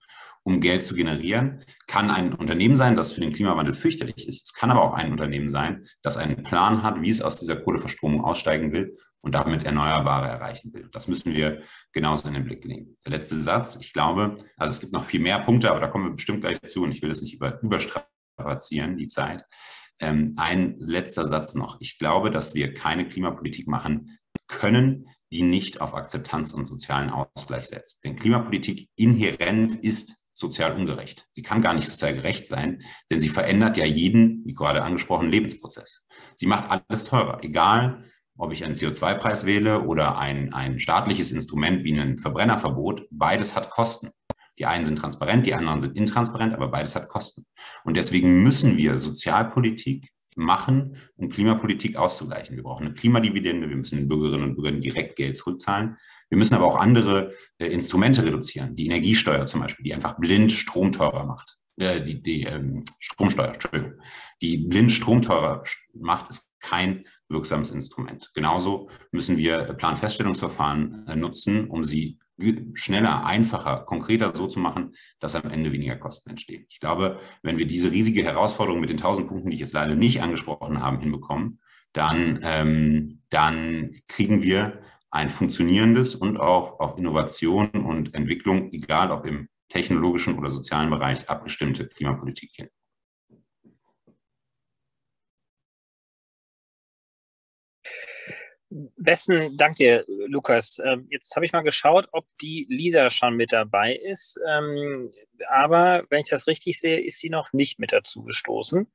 um Geld zu generieren. Kann ein Unternehmen sein, das für den Klimawandel fürchterlich ist. Es kann aber auch ein Unternehmen sein, das einen Plan hat, wie es aus dieser Kohleverstromung aussteigen will und damit Erneuerbare erreichen will. Das müssen wir genauso in den Blick nehmen. Der letzte Satz, ich glaube, also es gibt noch viel mehr Punkte, aber da kommen wir bestimmt gleich zu und ich will es nicht über, überstrapazieren, die Zeit. Ähm, ein letzter Satz noch. Ich glaube, dass wir keine Klimapolitik machen können, die nicht auf Akzeptanz und sozialen Ausgleich setzt. Denn Klimapolitik inhärent ist sozial ungerecht. Sie kann gar nicht sozial gerecht sein, denn sie verändert ja jeden, wie gerade angesprochen, Lebensprozess. Sie macht alles teurer, egal ob ich einen CO2-Preis wähle oder ein, ein staatliches Instrument wie ein Verbrennerverbot. Beides hat Kosten. Die einen sind transparent, die anderen sind intransparent, aber beides hat Kosten. Und deswegen müssen wir Sozialpolitik machen, um Klimapolitik auszugleichen. Wir brauchen eine Klimadividende, wir müssen den Bürgerinnen und Bürgern direkt Geld zurückzahlen. Wir müssen aber auch andere äh, Instrumente reduzieren, die Energiesteuer zum Beispiel, die einfach blind Strom teurer macht. Äh, die die ähm, Stromsteuer, Entschuldigung, die blind Strom teurer macht, ist kein wirksames Instrument. Genauso müssen wir Planfeststellungsverfahren äh, nutzen, um sie schneller, einfacher, konkreter so zu machen, dass am Ende weniger Kosten entstehen. Ich glaube, wenn wir diese riesige Herausforderung mit den tausend Punkten, die ich jetzt leider nicht angesprochen habe, hinbekommen, dann, ähm, dann kriegen wir ein funktionierendes und auch auf Innovation und Entwicklung, egal ob im technologischen oder sozialen Bereich, abgestimmte Klimapolitik hin. Besten Dank dir, Lukas. Ähm, jetzt habe ich mal geschaut, ob die Lisa schon mit dabei ist. Ähm, aber wenn ich das richtig sehe, ist sie noch nicht mit dazu gestoßen.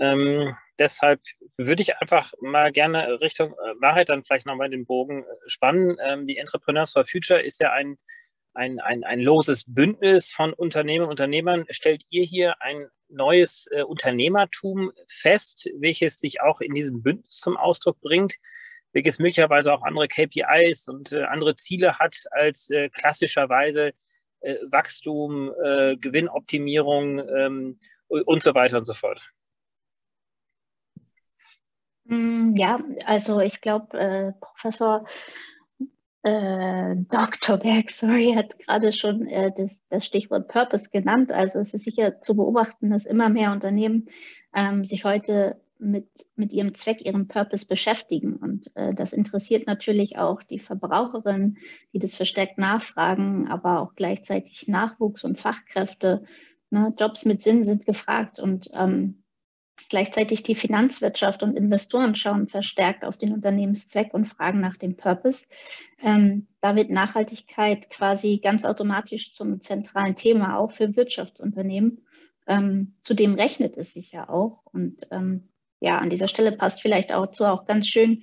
Ähm, deshalb würde ich einfach mal gerne Richtung äh, Wahrheit dann vielleicht nochmal den Bogen äh, spannen. die Entrepreneurs for Future ist ja ein, ein, ein, ein loses Bündnis von Unternehmen und Unternehmern. Stellt ihr hier ein neues äh, Unternehmertum fest, welches sich auch in diesem Bündnis zum Ausdruck bringt? Welches möglicherweise auch andere KPIs und äh, andere Ziele hat als äh, klassischerweise äh, Wachstum, äh, Gewinnoptimierung ähm, und so weiter und so fort. Mm, ja, also ich glaube, äh, Professor äh, Dr. Berg, sorry, hat gerade schon das, das, Stichwort Purpose genannt. Also es ist sicher zu beobachten, dass immer mehr Unternehmen ähm, sich heute mit, mit ihrem Zweck, ihrem Purpose beschäftigen. Und äh, das interessiert natürlich auch die Verbraucherinnen, die das verstärkt nachfragen, aber auch gleichzeitig Nachwuchs und Fachkräfte. Ne? Jobs mit Sinn sind gefragt und ähm, gleichzeitig die Finanzwirtschaft und Investoren schauen verstärkt auf den Unternehmenszweck und fragen nach dem Purpose. Ähm, da wird Nachhaltigkeit quasi ganz automatisch zum zentralen Thema, auch für Wirtschaftsunternehmen. Ähm, zudem rechnet es sich ja auch. Und ähm, ja, an dieser Stelle passt vielleicht auch zu auch ganz schön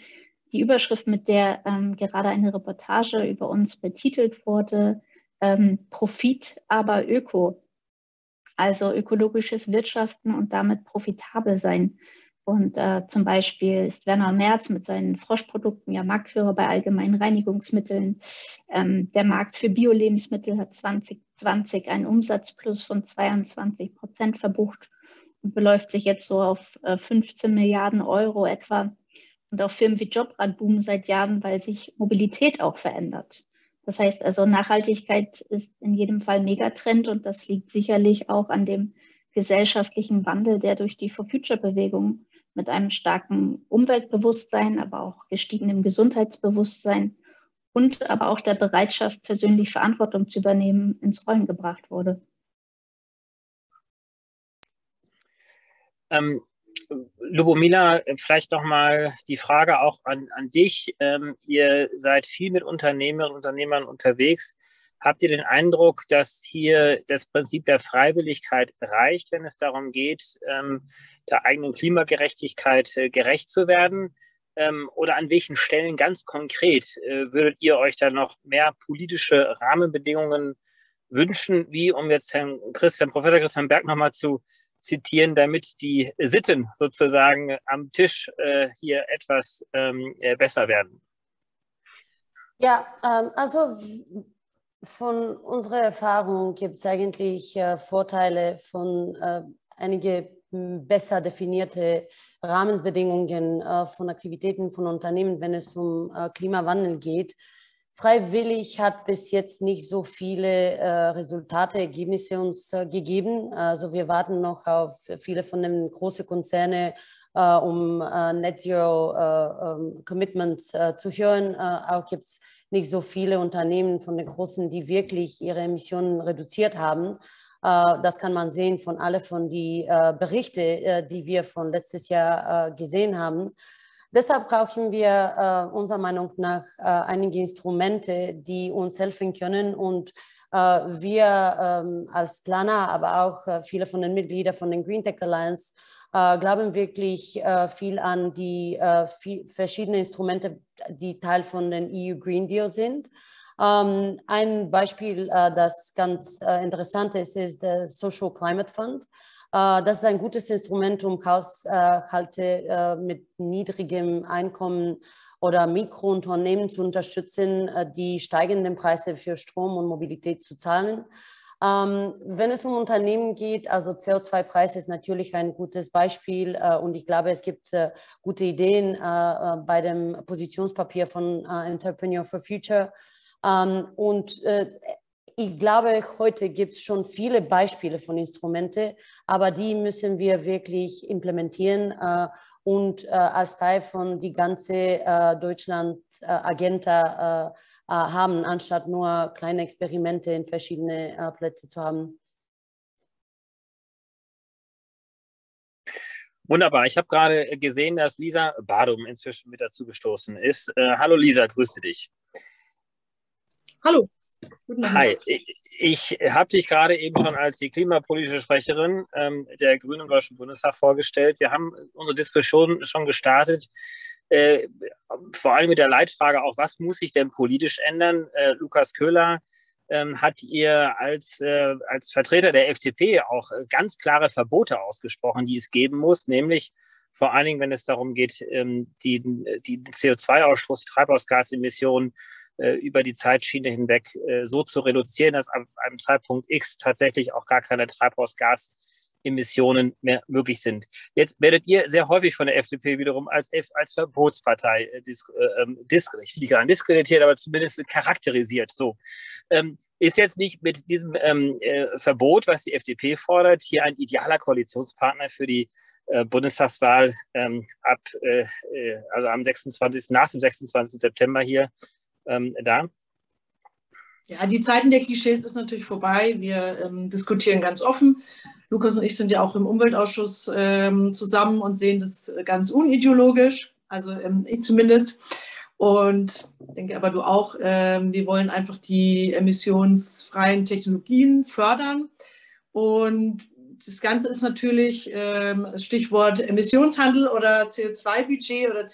die Überschrift, mit der ähm, gerade eine Reportage über uns betitelt wurde, ähm, Profit, aber Öko. Also ökologisches Wirtschaften und damit profitabel sein. Und äh, zum Beispiel ist Werner Merz mit seinen Froschprodukten ja Marktführer bei allgemeinen Reinigungsmitteln. Ähm, der Markt für Bio-Lebensmittel hat 2020 einen Umsatzplus von 22 Prozent verbucht beläuft sich jetzt so auf 15 äh, Milliarden Euro etwa. Und auch Firmen wie Jobrad boomen seit Jahren, weil sich Mobilität auch verändert. Das heißt also, Nachhaltigkeit ist in jedem Fall Megatrend und das liegt sicherlich auch an dem gesellschaftlichen Wandel, der durch die For Future Bewegung mit einem starken Umweltbewusstsein, aber auch gestiegenem Gesundheitsbewusstsein und aber auch der Bereitschaft, persönlich Verantwortung zu übernehmen, ins Rollen gebracht wurde. Ähm, Lubomila, vielleicht nochmal die Frage auch an, an dich. Ähm, ihr seid viel mit Unternehmerinnen und Unternehmern unterwegs. Habt ihr den Eindruck, dass hier das Prinzip der Freiwilligkeit reicht, wenn es darum geht, ähm, der eigenen Klimagerechtigkeit äh, gerecht zu werden? Ähm, oder an welchen Stellen ganz konkret äh, würdet ihr euch da noch mehr politische Rahmenbedingungen wünschen, wie um jetzt Herrn Christian, Professor Christian Berg nochmal zu zitieren, damit die Sitten sozusagen am Tisch äh, hier etwas ähm, äh, besser werden? Ja, ähm, also von unserer Erfahrung gibt es eigentlich äh, Vorteile von äh, einige besser definierte Rahmenbedingungen äh, von Aktivitäten von Unternehmen, wenn es um äh, Klimawandel geht. Freiwillig hat bis jetzt nicht so viele äh, Resultate, Ergebnisse uns äh, gegeben. Also wir warten noch auf viele von den großen Konzernen, äh, um äh, Net Zero äh, ähm, Commitments zu hören. auch gibt es nicht so viele Unternehmen von den großen, die wirklich ihre Emissionen reduziert haben. das kann man sehen von alle von die Berichte, die wir von letztes Jahr gesehen haben. Deshalb brauchen wir äh, unserer Meinung nach äh, einige Instrumente, die uns helfen können und äh, wir ähm, als Planer, aber auch viele von den Mitgliedern von den Green Tech Alliance äh, glauben wirklich äh, viel an die äh, viel, verschiedenen Instrumente, die Teil von den EU Green Deal sind. Ähm, ein Beispiel, äh, das ganz äh, interessant ist, ist der Social Climate Fund. Äh, das ist ein gutes Instrument, um Haushalte mit niedrigem Einkommen oder Mikrounternehmen zu unterstützen, die steigenden Preise für Strom und Mobilität zu zahlen. Ähm, wenn es um Unternehmen geht, also CO2-Preis ist natürlich ein gutes Beispiel äh, und ich glaube, es gibt äh, gute Ideen äh, äh bei dem Positionspapier von äh, Entrepreneur for Future. Ähm, und äh, ich glaube, heute gibt es schon viele Beispiele von Instrumente, aber die müssen wir wirklich implementieren und als Teil von die ganze Deutschland-Agenda äh, haben, anstatt nur kleine Experimente in verschiedene äh, Plätze zu haben. Wunderbar. Ich habe gerade gesehen, dass Lisa Badum inzwischen mit dazu gestoßen ist. Äh, hallo Lisa, grüße dich. Hallo. Hi. Ich, habe dich gerade eben schon als die klimapolitische Sprecherin ähm, der Grünen im Deutschen Bundestag vorgestellt. Wir haben unsere Diskussion schon gestartet äh, vor allem mit der Leitfrage auch, was muss sich denn politisch ändern? Äh, Lukas Köhler ähm, hat ihr als, äh, als Vertreter der FDP auch äh, ganz klare Verbote ausgesprochen, die es geben muss, nämlich vor allen Dingen, wenn es darum geht, ähm, die, die CO2-Ausstoß, die Treibhausgasemissionen äh, über die Zeitschiene hinweg äh, so zu reduzieren, dass ab einem Zeitpunkt X tatsächlich auch gar keine Treibhausgas Emissionen mehr möglich sind. Jetzt werdet ihr sehr häufig von der FDP wiederum als, als Verbotspartei äh, dis, äh, ähm, dis, ich will nicht diskreditiert, aber zumindest charakterisiert. So ähm, ist jetzt nicht mit diesem ähm, äh, Verbot, was die FDP fordert, hier ein idealer Koalitionspartner für die äh, Bundestagswahl ähm, ab, äh, äh, also am 26. nach dem 26. September hier ähm, da? Ja, die Zeiten der Klischees ist natürlich vorbei. Wir ähm, diskutieren ganz offen. Lukas und ich sind ja auch im Umweltausschuss ähm, zusammen und sehen das ganz unideologisch, also ähm, ich zumindest. Und denke aber du auch, ähm, wir wollen einfach die emissionsfreien Technologien fördern. Und das Ganze ist natürlich ähm, Stichwort Emissionshandel oder CO2-Budget oder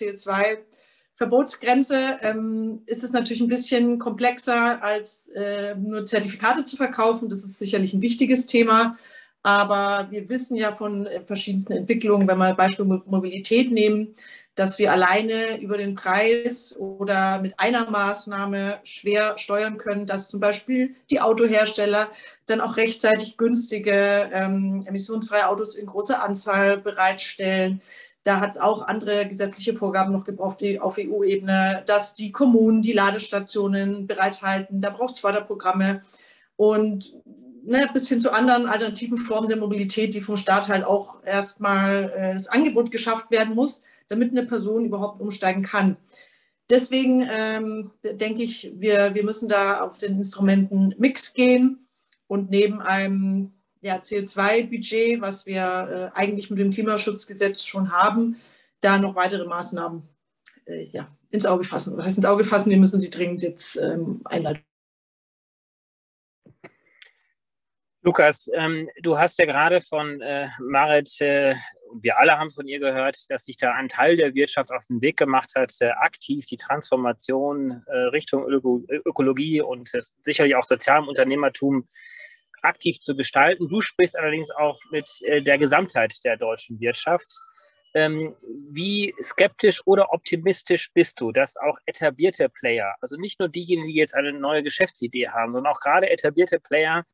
CO2-Verbotsgrenze. Ähm, ist es natürlich ein bisschen komplexer, als äh, nur Zertifikate zu verkaufen. Das ist sicherlich ein wichtiges Thema. Aber wir wissen ja von äh, verschiedensten Entwicklungen, wenn wir Beispiel Mobilität nehmen, dass wir alleine über den Preis oder mit einer Maßnahme schwer steuern können, dass zum Beispiel die Autohersteller dann auch rechtzeitig günstige ähm, emissionsfreie Autos in großer Anzahl bereitstellen. Da hat es auch andere gesetzliche Vorgaben noch gebraucht auf EU-Ebene, dass die Kommunen die Ladestationen bereithalten. Da braucht es Förderprogramme. Und ne, bis hin zu anderen alternativen Formen der Mobilität, die vom Staat halt auch erstmal äh, das Angebot geschafft werden muss, damit eine Person überhaupt umsteigen kann. Deswegen ähm, denke ich, wir, wir müssen da auf den Instrumenten Mix gehen und neben einem ja, CO2-Budget, was wir äh, eigentlich mit dem Klimaschutzgesetz schon haben, da noch weitere Maßnahmen äh, ja, ins Auge fassen. Was heißt ins Auge fassen? Wir müssen sie dringend jetzt ähm, einleiten. Lukas, ähm, du hast ja gerade von äh, Marit, äh, wir alle haben von ihr gehört, dass sich da ein Teil der Wirtschaft auf den Weg gemacht hat, äh, aktiv die Transformation äh, Richtung Öko Ökologie und sicherlich auch sozialem Unternehmertum aktiv zu gestalten. Du sprichst allerdings auch mit äh, der Gesamtheit der deutschen Wirtschaft. Ähm, wie skeptisch oder optimistisch bist du, dass auch etablierte Player, also nicht nur diejenigen, die jetzt eine neue Geschäftsidee haben, sondern auch gerade etablierte Player,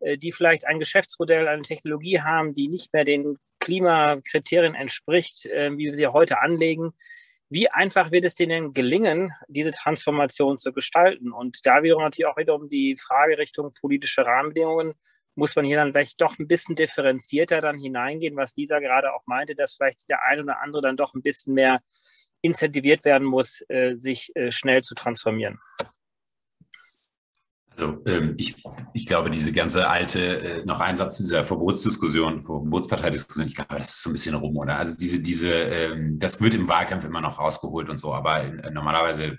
äh, die vielleicht ein Geschäftsmodell, eine Technologie haben, die nicht mehr den Klimakriterien entspricht, äh, wie wir sie heute anlegen, wie einfach wird es denen gelingen, diese Transformation zu gestalten? Und da wiederum natürlich auch wiederum die Frage Richtung politische Rahmenbedingungen, muss man hier dann vielleicht doch ein bisschen differenzierter dann hineingehen, was Lisa gerade auch meinte, dass vielleicht der eine oder andere dann doch ein bisschen mehr incentiviert werden muss, äh, sich äh, schnell zu transformieren. Also ähm, ich, ich glaube, diese ganze alte, äh, noch ein Satz zu dieser Verbotsdiskussion, Verbotsparteidiskussion, ich glaube, das ist so ein bisschen rum, oder? Also diese, diese, ähm, das wird im Wahlkampf immer noch rausgeholt und so, aber äh, normalerweise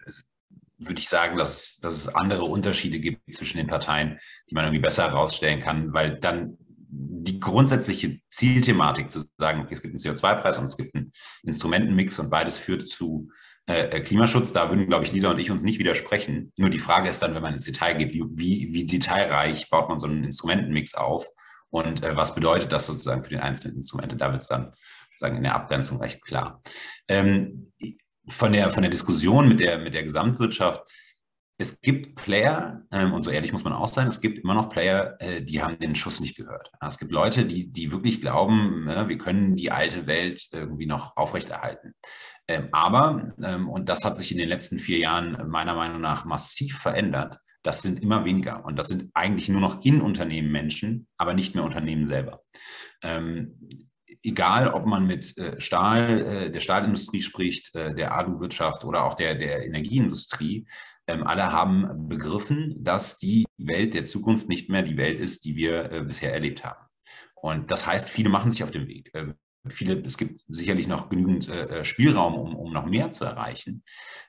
würde ich sagen, dass dass es andere Unterschiede gibt zwischen den Parteien, die man irgendwie besser herausstellen kann, weil dann die grundsätzliche Zielthematik zu sagen, okay, es gibt einen CO2-Preis und es gibt einen Instrumentenmix und beides führt zu äh, Klimaschutz, da würden, glaube ich, Lisa und ich uns nicht widersprechen. Nur die Frage ist dann, wenn man ins Detail geht, wie, wie, wie detailreich baut man so einen Instrumentenmix auf und äh, was bedeutet das sozusagen für den einzelnen Instrumente? Da wird es dann sozusagen in der Abgrenzung recht klar. Ähm, von, der, von der Diskussion mit der, mit der Gesamtwirtschaft, es gibt Player, ähm, und so ehrlich muss man auch sein, es gibt immer noch Player, äh, die haben den Schuss nicht gehört. Es gibt Leute, die, die wirklich glauben, äh, wir können die alte Welt irgendwie noch aufrechterhalten. Ähm, aber, ähm, und das hat sich in den letzten vier Jahren meiner Meinung nach massiv verändert, das sind immer weniger. Und das sind eigentlich nur noch in Unternehmen Menschen, aber nicht mehr Unternehmen selber. Ähm, egal, ob man mit äh, Stahl, äh, der Stahlindustrie spricht, äh, der Alu-Wirtschaft oder auch der, der Energieindustrie, ähm, alle haben begriffen, dass die Welt der Zukunft nicht mehr die Welt ist, die wir äh, bisher erlebt haben. Und das heißt, viele machen sich auf den Weg. Ähm, viele, es gibt sicherlich noch genügend äh, äh, Spielraum, um, um noch mehr zu erreichen.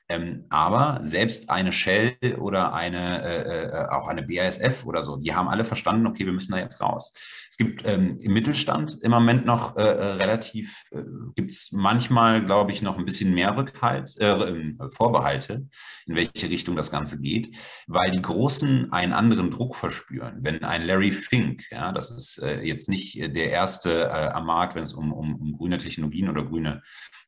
Ähm, aber selbst eine Shell oder eine, äh, äh auch eine BASF oder so, die haben alle verstanden, okay, wir müssen da jetzt raus. Es gibt ähm, im Mittelstand im Moment noch äh, äh relativ, äh, gibt es manchmal, glaube ich, noch ein bisschen mehr Rückhalt, ähm, Vorbehalte, in welche Richtung das Ganze geht, weil die Großen einen anderen Druck verspüren. Wenn ein Larry Fink, ja, das ist jetzt nicht der erste am Markt, wenn es um, um, um grüne Technologien oder grüne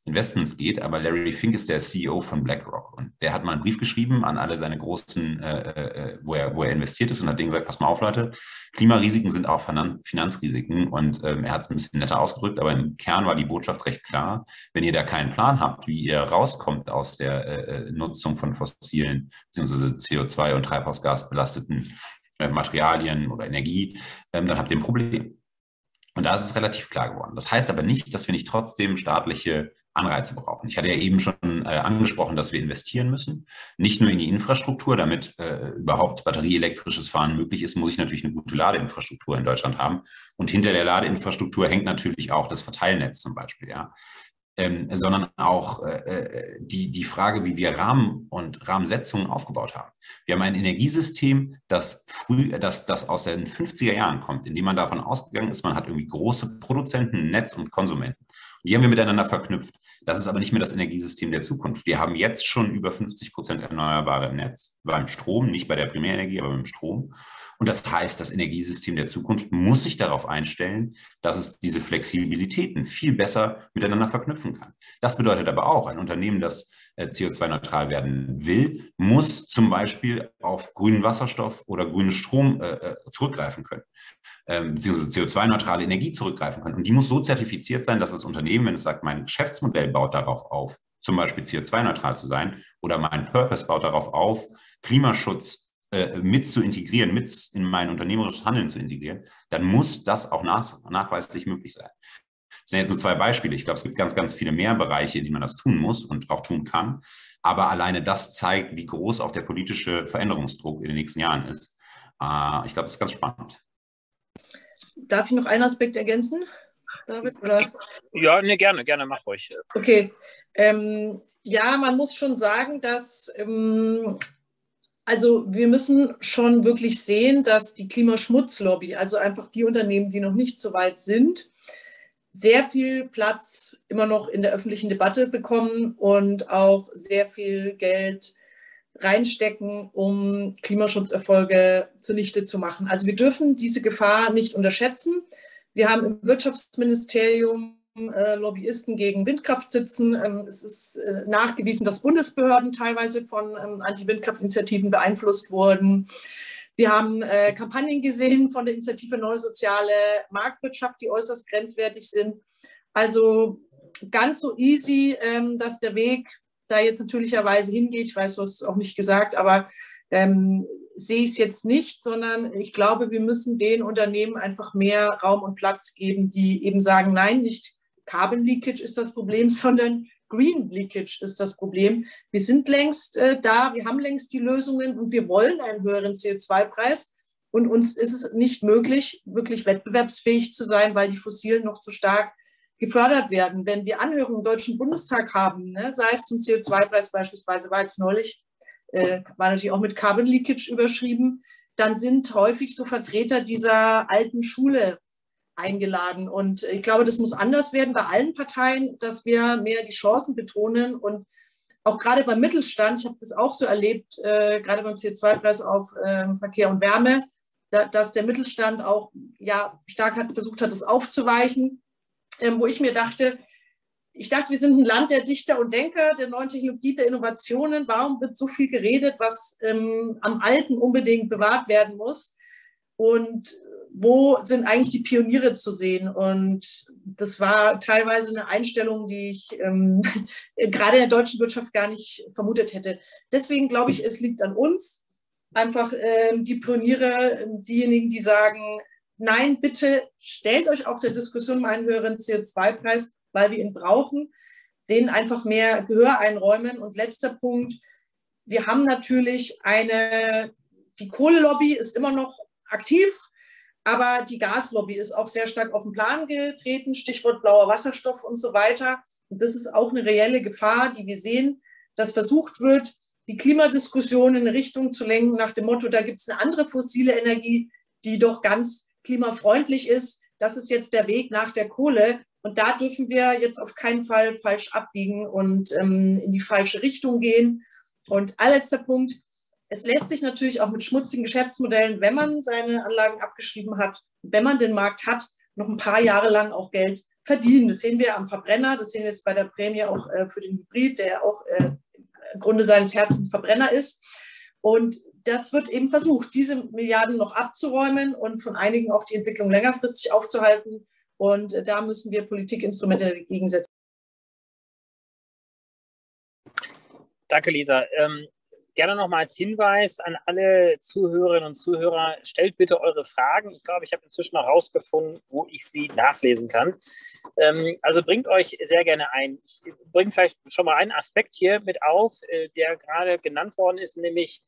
Investments geht, aber Larry Fink ist der CEO von BlackRock und der hat mal einen Brief geschrieben an alle seine großen, äh, äh, wo, er, wo er investiert ist und hat denen gesagt, pass mal auf Leute, Klimarisiken sind auch Finanzrisiken und ähm, er hat es ein bisschen netter ausgedrückt, aber im Kern war die Botschaft recht klar, wenn ihr da keinen Plan habt, wie ihr rauskommt aus der äh, äh Nutzung von fossilen bzw. CO2 und Treibhausgas belasteten äh, Materialien oder Energie, ähm, dann habt ihr ein Problem. Und da ist es relativ klar geworden. Das heißt aber nicht, dass wir nicht trotzdem staatliche Anreize brauchen. Ich hatte ja eben schon äh, angesprochen, dass wir investieren müssen. Nicht nur in die Infrastruktur, damit äh, überhaupt batterieelektrisches Fahren möglich ist, muss ich natürlich eine gute Ladeinfrastruktur in Deutschland haben. Und hinter der Ladeinfrastruktur hängt natürlich auch das Verteilnetz zum Beispiel. Ja. Ähm, sondern auch äh, äh die, die Frage, wie wir Rahmen und Rahmensetzungen aufgebaut haben. Wir haben ein Energiesystem, das früh, das, das aus den 50er Jahren kommt, in dem man davon ausgegangen ist, man hat irgendwie große Produzenten, Netz und Konsumenten. Die haben wir miteinander verknüpft. Das ist aber nicht mehr das Energiesystem der Zukunft. Wir haben jetzt schon über 50 Prozent Erneuerbare im Netz, beim Strom, nicht bei der Primärenergie, aber beim Strom. Und das heißt, das Energiesystem der Zukunft muss sich darauf einstellen, dass es diese Flexibilitäten viel besser miteinander verknüpfen kann. Das bedeutet aber auch, ein Unternehmen, das äh, CO2-neutral werden will, muss zum Beispiel auf grünen Wasserstoff oder grünen Strom äh, äh zurückgreifen können, ähm, beziehungsweise CO2-neutrale Energie zurückgreifen können. Und die muss so zertifiziert sein, dass das Unternehmen, wenn es sagt, mein Geschäftsmodell baut darauf auf, zum Beispiel CO2-neutral zu sein oder mein Purpose baut darauf auf, Klimaschutz äh, mit zu integrieren, mit in mein unternehmerisches Handeln zu integrieren, dann muss das auch nach, nachweislich möglich sein. Das sind jetzt nur zwei Beispiele. Ich glaube, es gibt ganz, ganz viele mehr Bereiche, in denen man das tun muss und auch tun kann. Aber alleine das zeigt, wie groß auch der politische Veränderungsdruck in den nächsten Jahren ist. Äh, ich glaube, das ist ganz spannend. Darf ich noch einen Aspekt ergänzen, David? Oder? Ja, nee, gerne, gerne, mach ruhig. Okay. Ähm, ja, man muss schon sagen, dass ähm, also wir müssen schon wirklich sehen, dass die Klimaschmutzlobby, also einfach die Unternehmen, die noch nicht so weit sind, sehr viel Platz immer noch in der öffentlichen Debatte bekommen und auch sehr viel Geld reinstecken, um Klimaschutzerfolge zunichte zu machen. Also wir dürfen diese Gefahr nicht unterschätzen. Wir haben im Wirtschaftsministerium Lobbyisten gegen Windkraft sitzen. Ähm, es ist äh, nachgewiesen, dass Bundesbehörden teilweise von ähm, Anti-Windkraft-Initiativen beeinflusst wurden. Wir haben äh, Kampagnen gesehen von der Initiative Neue Soziale Marktwirtschaft, die äußerst grenzwertig sind. Also ganz so easy, ähm, dass der Weg da jetzt natürlicherweise hingeht. Ich weiß, du hast es auch nicht gesagt, aber ähm, sehe ich es jetzt nicht, sondern ich glaube, wir müssen den Unternehmen einfach mehr Raum und Platz geben, die eben sagen, nein, nicht Carbon Leakage ist das Problem, sondern Green Leakage ist das Problem. Wir sind längst äh, da, wir haben längst die Lösungen und wir wollen einen höheren CO2-Preis. Und uns ist es nicht möglich, wirklich wettbewerbsfähig zu sein, weil die Fossilen noch zu stark gefördert werden. Wenn wir Anhörungen im Deutschen Bundestag haben, ne, sei es zum CO2-Preis beispielsweise, war jetzt neulich, äh, war natürlich auch mit Carbon Leakage überschrieben, dann sind häufig so Vertreter dieser alten Schule eingeladen. Und ich glaube, das muss anders werden bei allen Parteien, dass wir mehr die Chancen betonen und auch gerade beim Mittelstand, ich habe das auch so erlebt, äh, gerade beim CO2-Preis auf äh, Verkehr und Wärme, da, dass der Mittelstand auch ja, stark hat, versucht hat, das aufzuweichen, ähm, wo ich mir dachte, ich dachte, wir sind ein Land der Dichter und Denker, der neuen Technologie, der Innovationen. Warum wird so viel geredet, was ähm, am Alten unbedingt bewahrt werden muss? Und wo sind eigentlich die Pioniere zu sehen? Und das war teilweise eine Einstellung, die ich ähm, gerade in der deutschen Wirtschaft gar nicht vermutet hätte. Deswegen glaube ich, es liegt an uns, einfach ähm, die Pioniere, ähm, diejenigen, die sagen, nein, bitte stellt euch auch der Diskussion mal einen höheren CO2-Preis, weil wir ihn brauchen, denen einfach mehr Gehör einräumen. Und letzter Punkt, wir haben natürlich eine, die Kohlelobby ist immer noch aktiv, aber die Gaslobby ist auch sehr stark auf den Plan getreten, Stichwort blauer Wasserstoff und so weiter. Und das ist auch eine reelle Gefahr, die wir sehen, dass versucht wird, die Klimadiskussion in eine Richtung zu lenken nach dem Motto, da gibt es eine andere fossile Energie, die doch ganz klimafreundlich ist. Das ist jetzt der Weg nach der Kohle. Und da dürfen wir jetzt auf keinen Fall falsch abbiegen und ähm, in die falsche Richtung gehen. Und allerletzter Punkt, es lässt sich natürlich auch mit schmutzigen Geschäftsmodellen, wenn man seine Anlagen abgeschrieben hat, wenn man den Markt hat, noch ein paar Jahre lang auch Geld verdienen. Das sehen wir am Verbrenner, das sehen wir jetzt bei der Prämie auch äh, für den Hybrid, der auch äh, im Grunde seines Herzens Verbrenner ist. Und das wird eben versucht, diese Milliarden noch abzuräumen und von einigen auch die Entwicklung längerfristig aufzuhalten. Und äh, da müssen wir Politikinstrumente dagegen setzen. Danke, Lisa. Ähm, gerne nochmal als Hinweis an alle Zuhörerinnen und Zuhörer, stellt bitte eure Fragen. Ich glaube, ich habe inzwischen herausgefunden, wo ich sie nachlesen kann. Ähm, also bringt euch sehr gerne ein. Ich bringe vielleicht schon mal einen Aspekt hier mit auf, äh, der gerade genannt worden ist, nämlich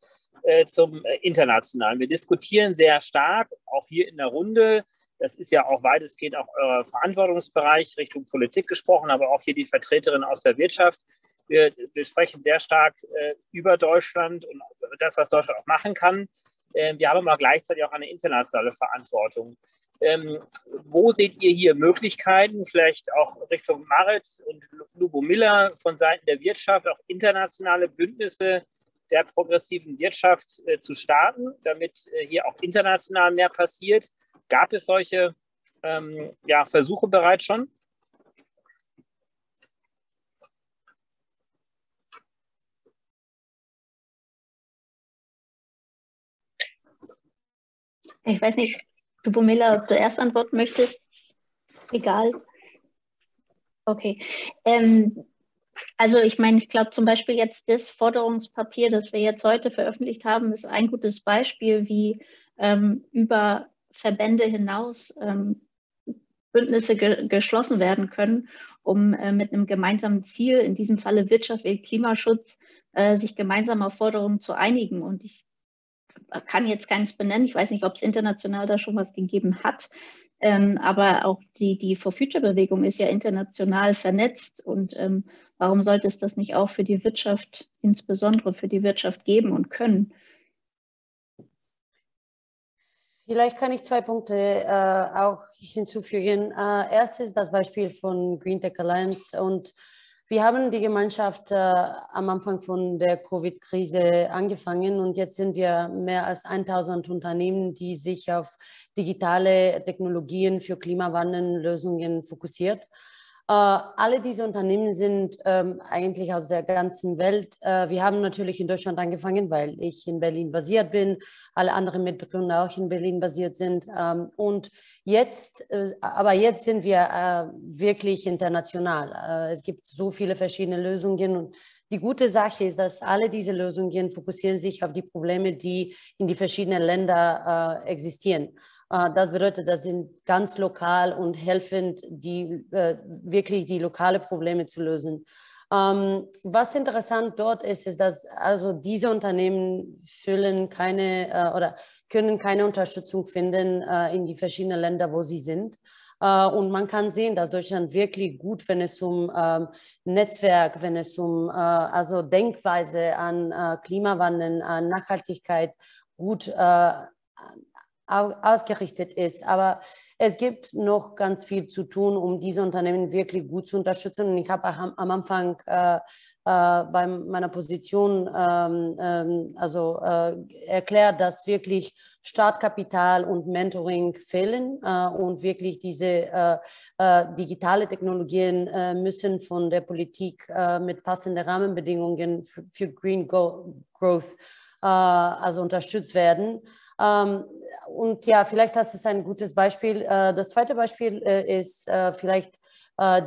äh, zum äh, Internationalen. Wir diskutieren sehr stark, auch hier in der Runde, das ist ja auch weitestgehend auch euer Verantwortungsbereich Richtung Politik gesprochen, aber auch hier die Vertreterin aus der Wirtschaft wir, wir sprechen sehr stark äh, über Deutschland und das, was Deutschland auch machen kann. Äh, wir haben aber gleichzeitig auch eine internationale Verantwortung. Ähm, wo seht ihr hier Möglichkeiten, vielleicht auch Richtung Marit und Lubo Miller von Seiten der Wirtschaft, auch internationale Bündnisse der progressiven Wirtschaft äh, zu starten, damit äh, hier auch international mehr passiert? Gab es solche ähm, ja, Versuche bereits schon? Ich weiß nicht, du Bumilla zuerst antworten möchtest. Egal. Okay. Ähm, also ich meine, ich glaube zum Beispiel jetzt das Forderungspapier, das wir jetzt heute veröffentlicht haben, ist ein gutes Beispiel, wie ähm, über Verbände hinaus ähm, Bündnisse ge geschlossen werden können, um äh, mit einem gemeinsamen Ziel, in diesem Falle Wirtschaft, Klimaschutz, äh, sich gemeinsam auf Forderungen zu einigen. Und ich kann jetzt keins benennen. Ich weiß nicht, ob es international da schon was gegeben hat. Ähm, aber auch die, die For Future-Bewegung ist ja international vernetzt. Und ähm, warum sollte es das nicht auch für die Wirtschaft, insbesondere für die Wirtschaft geben und können? Vielleicht kann ich zwei Punkte äh, auch hinzufügen. Äh, erstes das Beispiel von Green Tech Alliance und wir haben die Gemeinschaft äh, am Anfang von der Covid-Krise angefangen und jetzt sind wir mehr als 1000 Unternehmen, die sich auf digitale Technologien für Klimawandelslösungen fokussiert. Äh, alle diese Unternehmen sind ähm, eigentlich aus der ganzen Welt. Äh, wir haben natürlich in Deutschland angefangen, weil ich in Berlin basiert bin, alle anderen Mitbegründer auch in Berlin basiert sind. Ähm, und jetzt, äh, aber jetzt sind wir äh, wirklich international. Äh, es gibt so viele verschiedene Lösungen und die gute Sache ist, dass alle diese Lösungen fokussieren sich auf die Probleme, die in die verschiedenen Länder äh, existieren. Äh, das bedeutet, das sind ganz lokal und helfend, die, äh, wirklich die lokale Probleme zu lösen. Ähm, was interessant dort ist, ist, dass also diese Unternehmen füllen keine äh, oder können keine Unterstützung finden in die verschiedenen Länder, wo sie sind. Und man kann sehen, dass Deutschland wirklich gut, wenn es um ähm, Netzwerk, wenn es um also Denkweise an Klimawandel, an Nachhaltigkeit gut äh, ausgerichtet ist. Aber es gibt noch ganz viel zu tun, um diese Unternehmen wirklich gut zu unterstützen. Und ich habe am, Anfang äh, äh, bei meiner Position ähm, ähm, also äh, erklärt, dass wirklich Startkapital und Mentoring fehlen äh, und wirklich diese äh, äh, digitale Technologien müssen von der Politik mit passenden Rahmenbedingungen für, für Green Go Growth also unterstützt werden. Ähm, und ja, vielleicht das ist ein gutes Beispiel. Äh, das zweite Beispiel äh, ist äh, vielleicht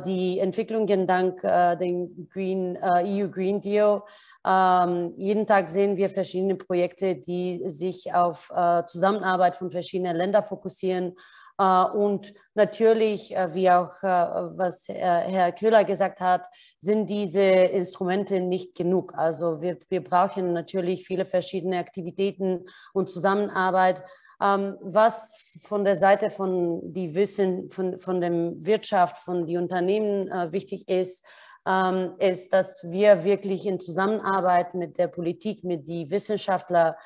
die Entwicklungen dank dem Green, EU Green Deal. Ähm, jeden Tag sehen wir verschiedene Projekte, die sich auf Zusammenarbeit von verschiedenen Ländern fokussieren. Und natürlich, wie auch was Herr Köhler gesagt hat, sind diese Instrumente nicht genug. Also wir, wir brauchen natürlich viele verschiedene Aktivitäten und Zusammenarbeit. Ähm, was von der Seite von die Wissen, von, von der Wirtschaft, von den Unternehmen äh, wichtig ist, ähm, ist, dass wir wirklich in Zusammenarbeit mit der Politik, mit den Wissenschaftlern, äh,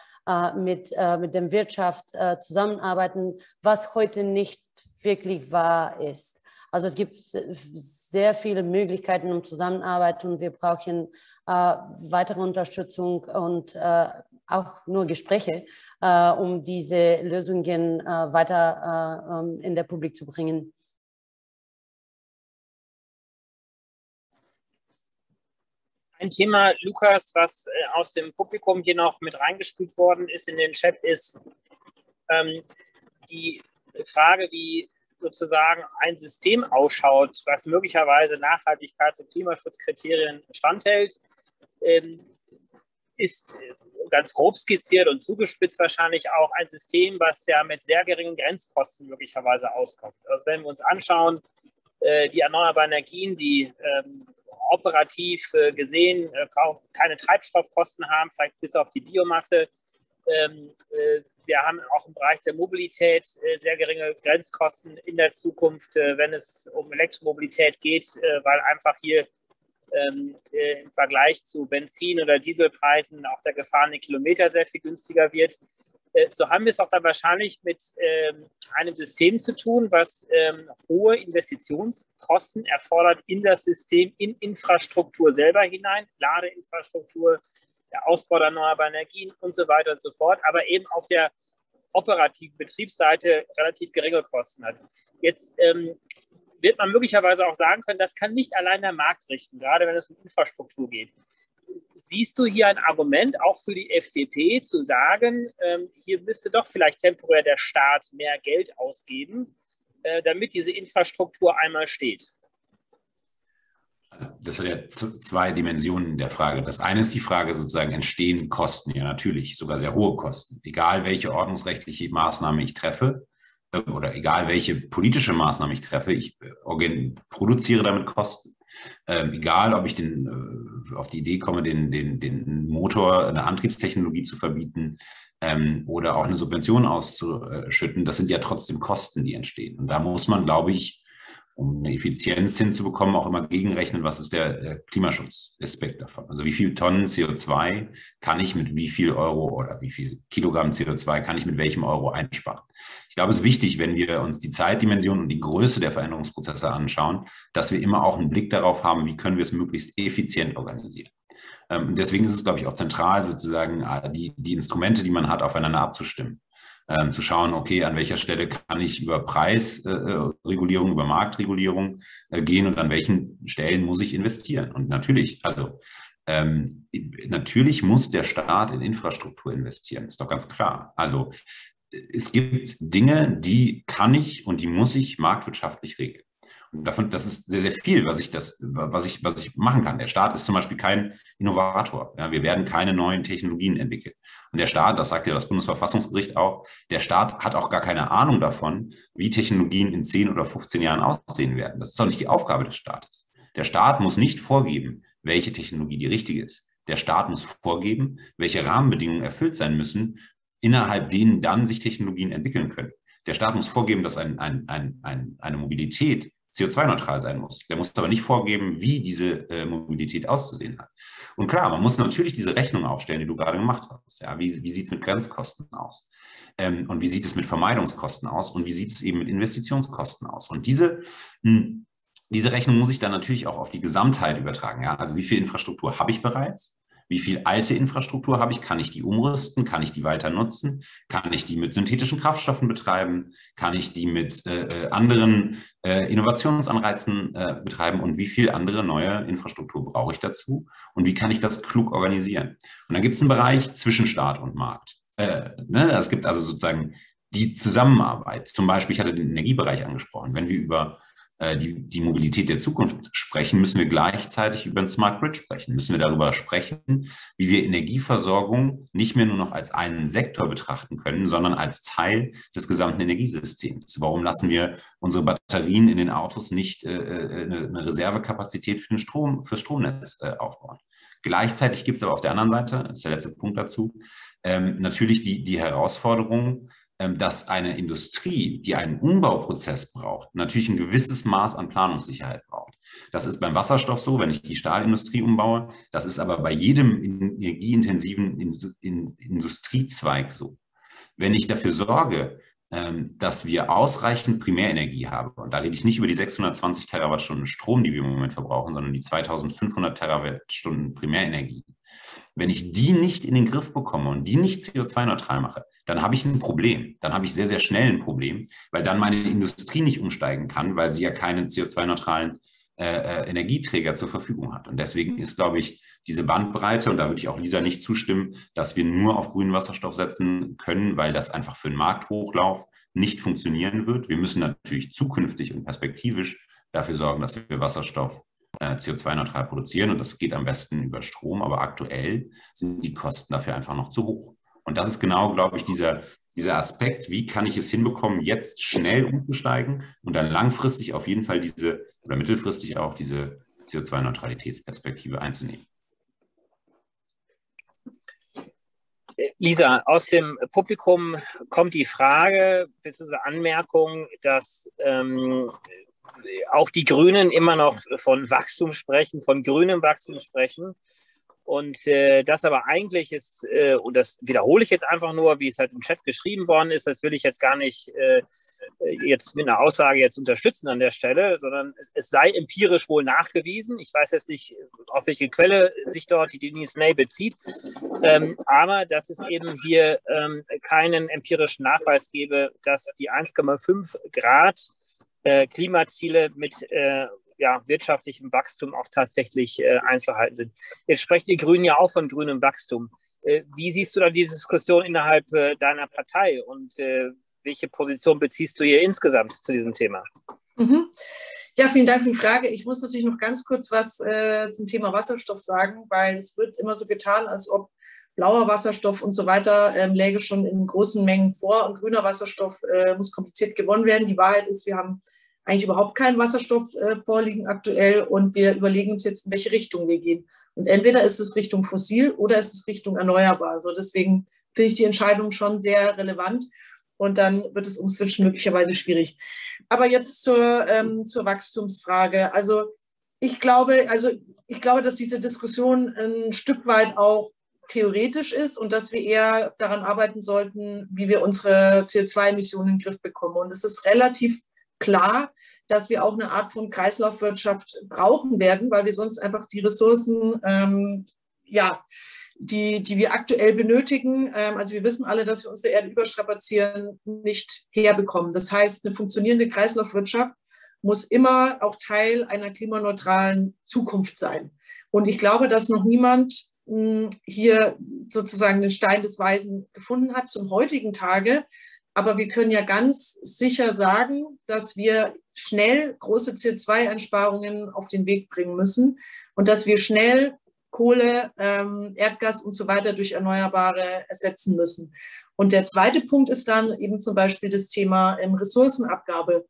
mit, äh, mit der Wirtschaft zusammenarbeiten, was heute nicht wirklich wahr ist. Also es gibt sehr viele Möglichkeiten um Zusammenarbeit und wir brauchen weitere Unterstützung und auch nur Gespräche, äh, um diese Lösungen äh, weiter äh, ähm, in der Publik zu bringen. Ein Thema, Lukas, was aus dem Publikum hier noch mit reingespielt worden ist in den Chat, ist ähm, die Frage, wie sozusagen ein System ausschaut, was möglicherweise Nachhaltigkeits- und Klimaschutzkriterien standhält. Ähm, ist ganz grob skizziert und zugespitzt wahrscheinlich auch ein System, was ja mit sehr geringen Grenzkosten möglicherweise auskommt. Also wenn wir uns anschauen, äh, die erneuerbaren Energien, die ähm, operativ äh, gesehen äh, keine Treibstoffkosten haben, vielleicht bis auf die Biomasse. Ähm, wir haben auch im Bereich der Mobilität sehr geringe Grenzkosten in der Zukunft, wenn es um Elektromobilität geht, weil einfach hier ähm, äh, im Vergleich zu Benzin- oder Dieselpreisen auch der gefahrene Kilometer sehr viel günstiger wird. Äh, so haben wir es auch dann wahrscheinlich mit ähm, einem System zu tun, was ähm, hohe Investitionskosten erfordert in das System, in Infrastruktur selber hinein, Ladeinfrastruktur, der Ausbau der erneuerbaren Energien und so weiter und so fort, aber eben auf der operativen Betriebsseite relativ geringe Kosten hat. Jetzt ähm, wird man möglicherweise auch sagen können, das kann nicht allein der Markt richten, gerade wenn es um Infrastruktur geht. Siehst du hier ein Argument auch für die FDP zu sagen, ähm, hier müsste doch vielleicht temporär der Staat mehr Geld ausgeben, äh, damit diese Infrastruktur einmal steht? Das hat ja zwei Dimensionen der Frage. Das eine ist die Frage sozusagen, entstehen Kosten? Ja, natürlich, sogar sehr hohe Kosten. Egal welche ordnungsrechtliche Maßnahme ich treffe, oder egal welche politische Maßnahme ich treffe, ich äh, produziere damit Kosten. Ähm, egal, ob ich den, äh, auf die Idee komme, den, den, den Motor, eine Antriebstechnologie zu verbieten ähm, oder auch eine Subvention auszuschütten, das sind ja trotzdem Kosten, die entstehen. Und da muss man, glaube ich, um eine Effizienz hinzubekommen, auch immer gegenrechnen, was ist der, Klimaschutzaspekt davon. Also wie viel Tonnen CO2 kann ich mit wie viel Euro oder wie viel Kilogramm CO2 kann ich mit welchem Euro einsparen. Ich glaube, es ist wichtig, wenn wir uns die Zeitdimension und die Größe der Veränderungsprozesse anschauen, dass wir immer auch einen Blick darauf haben, wie können wir es möglichst effizient organisieren. Ähm, deswegen ist es, glaube ich, auch zentral, sozusagen äh, die, die Instrumente, die man hat, aufeinander abzustimmen ähm, zu schauen, okay, an welcher Stelle kann ich über Preisregulierung, äh, über Marktregulierung äh, gehen und an welchen Stellen muss ich investieren. Und natürlich, also ähm, natürlich muss der Staat in Infrastruktur investieren, ist doch ganz klar. Also es gibt Dinge, die kann ich und die muss ich marktwirtschaftlich regeln. Und davon, das ist sehr, sehr viel, was ich, das, was, ich, was ich machen kann. Der Staat ist zum Beispiel kein Innovator. Ja, wir werden keine neuen Technologien entwickeln. Und der Staat, das sagt ja das Bundesverfassungsgericht auch, der Staat hat auch gar keine Ahnung davon, wie Technologien in 10 oder 15 Jahren aussehen werden. Das ist auch nicht die Aufgabe des Staates. Der Staat muss nicht vorgeben, welche Technologie die richtige ist. Der Staat muss vorgeben, welche Rahmenbedingungen erfüllt sein müssen, innerhalb denen dann sich Technologien entwickeln können. Der Staat muss vorgeben, dass ein, ein, ein, eine Mobilität CO2-neutral sein muss. Der muss aber nicht vorgeben, wie diese äh, Mobilität auszusehen hat. Und klar, man muss natürlich diese Rechnung aufstellen, die du gerade gemacht hast. Ja, wie wie sieht es mit Grenzkosten aus? Ähm, und wie sieht es mit Vermeidungskosten aus? Und wie sieht es eben mit Investitionskosten aus? Und diese, mh, hm, diese Rechnung muss ich dann natürlich auch auf die Gesamtheit übertragen. Ja? Also wie viel Infrastruktur habe ich bereits? Wie viel alte Infrastruktur habe ich? Kann ich die umrüsten? Kann ich die weiter nutzen? Kann ich die mit synthetischen Kraftstoffen betreiben? Kann ich die mit äh, äh, anderen äh, Innovationsanreizen äh, betreiben? Und wie viel andere neue Infrastruktur brauche ich dazu? Und wie kann ich das klug organisieren? Und dann gibt es einen Bereich zwischen Staat und Markt. Äh, ne? Es gibt also sozusagen die Zusammenarbeit. Zum Beispiel, ich hatte den Energiebereich angesprochen. Wenn wir über die, die Mobilität der Zukunft sprechen, müssen wir gleichzeitig über ein Smart Grid sprechen. Müssen wir darüber sprechen, wie wir Energieversorgung nicht mehr nur noch als einen Sektor betrachten können, sondern als Teil des gesamten Energiesystems. Warum lassen wir unsere Batterien in den Autos nicht äh, äh eine Reservekapazität für den Strom, fürs Stromnetz äh, aufbauen? Gleichzeitig gibt es aber auf der anderen Seite, das ist der letzte Punkt dazu, ähm, natürlich die, die Herausforderung, dass eine Industrie, die einen Umbauprozess braucht, natürlich ein gewisses Maß an Planungssicherheit braucht. Das ist beim Wasserstoff so, wenn ich die Stahlindustrie umbaue. Das ist aber bei jedem energieintensiven Industriezweig so. Wenn ich dafür sorge, ähm, dass wir ausreichend Primärenergie haben, und da rede ich nicht über die 620 Terawattstunden Strom, die wir im Moment verbrauchen, sondern die 2500 Terawattstunden Primärenergie, wenn ich die nicht in den Griff bekomme und die nicht CO2-neutral mache, dann habe ich ein Problem. Dann habe ich sehr, sehr schnell ein Problem, weil dann meine Industrie nicht umsteigen kann, weil sie ja keinen CO2-neutralen äh, äh, Energieträger zur Verfügung hat. Und deswegen ist, glaube ich, diese Bandbreite, und da würde ich auch Lisa nicht zustimmen, dass wir nur auf grünen Wasserstoff setzen können, weil das einfach für den Markthochlauf nicht funktionieren wird. Wir müssen natürlich zukünftig und perspektivisch dafür sorgen, dass wir Wasserstoff äh, CO2-neutral produzieren und das geht am besten über Strom, aber aktuell sind die Kosten dafür einfach noch zu hoch. Und das ist genau, glaube ich, dieser, dieser Aspekt, wie kann ich es hinbekommen, jetzt schnell umzusteigen und dann langfristig auf jeden Fall diese oder mittelfristig auch diese CO2-Neutralitätsperspektive einzunehmen. Lisa, aus dem Publikum kommt die Frage bzw. Anmerkung, dass ähm, auch die Grünen immer noch von Wachstum sprechen, von grünem Wachstum sprechen. Und äh, das aber eigentlich ist, äh, und das wiederhole ich jetzt einfach nur, wie es halt im Chat geschrieben worden ist, das will ich jetzt gar nicht äh, jetzt mit einer Aussage jetzt unterstützen an der Stelle, sondern es, es, sei empirisch wohl nachgewiesen. Ich weiß jetzt nicht, auf welche Quelle sich dort die Denise Ney bezieht, ähm, aber dass es eben hier ähm, keinen empirischen Nachweis gebe, dass die 1,5 Grad äh, Klimaziele mit äh, ja, wirtschaftlichem Wachstum auch tatsächlich äh, einzuhalten sind. Jetzt sprecht ihr Grünen ja auch von grünem Wachstum. Äh, wie siehst du da die Diskussion innerhalb äh, deiner Partei und welche Position beziehst du hier insgesamt zu diesem Thema? Mhm. Ja, vielen Dank für die Frage. Ich muss natürlich noch ganz kurz was zum Thema Wasserstoff sagen, weil es wird immer so getan, als ob blauer Wasserstoff und so weiter ähm, läge schon in großen Mengen vor und grüner Wasserstoff äh, muss kompliziert gewonnen werden. Die Wahrheit ist, wir haben eigentlich überhaupt keinen Wasserstoff äh, vorliegen aktuell und wir überlegen uns jetzt, in welche Richtung wir gehen. Und entweder ist es Richtung fossil oder ist es Richtung erneuerbar. Also deswegen finde ich die Entscheidung schon sehr relevant und dann wird es umswitchen möglicherweise schwierig. Aber jetzt zur, ähm, zur Wachstumsfrage. Also ich glaube, also ich glaube, dass diese Diskussion ein Stück weit auch theoretisch ist und dass wir eher daran arbeiten sollten, wie wir unsere CO2-Emissionen in den Griff bekommen. Und es ist relativ klar, dass wir auch eine Art von Kreislaufwirtschaft brauchen werden, weil wir sonst einfach die Ressourcen, ähm, ja, die, die wir aktuell benötigen, ähm, also wir wissen alle, dass wir unsere Erde überstrapazieren, nicht herbekommen. Das heißt, eine funktionierende Kreislaufwirtschaft muss immer auch Teil einer klimaneutralen Zukunft sein. Und ich glaube, dass noch niemand mh, hm, hier sozusagen den Stein des Weisen gefunden hat zum heutigen Tage. Aber wir können ja ganz sicher sagen, dass wir schnell große CO2-Einsparungen auf den Weg bringen müssen und dass wir schnell Kohle, ähm, Erdgas und so weiter durch Erneuerbare ersetzen müssen. Und der zweite Punkt ist dann eben zum Beispiel das Thema ähm, Ressourcenabgabe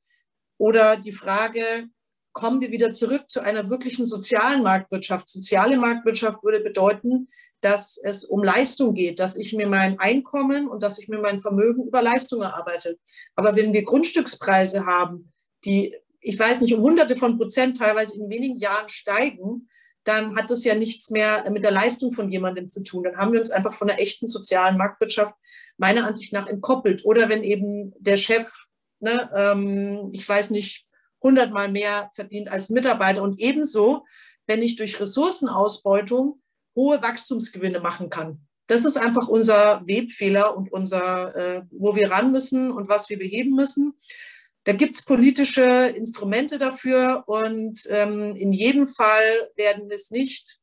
oder die Frage, kommen wir wieder zurück zu einer wirklichen sozialen Marktwirtschaft. Soziale Marktwirtschaft würde bedeuten, dass es um Leistung geht, dass ich mir mein Einkommen und dass ich mir mein Vermögen über Leistung erarbeite. Aber wenn wir Grundstückspreise haben, die, ich weiß nicht, um hunderte von Prozent teilweise in wenigen Jahren steigen, dann hat das ja nichts mehr mit der Leistung von jemandem zu tun. Dann haben wir uns einfach von einer echten sozialen Marktwirtschaft meiner Ansicht nach entkoppelt. Oder wenn eben der Chef, ne, ähm, ich weiß nicht, hundertmal mehr verdient als Mitarbeiter und ebenso, wenn ich durch Ressourcenausbeutung hohe Wachstumsgewinne machen kann. Das ist einfach unser Webfehler und unser, äh, wo wir ran müssen und was wir beheben müssen. Da gibt es politische Instrumente dafür und ähm, in jedem Fall werden es nicht,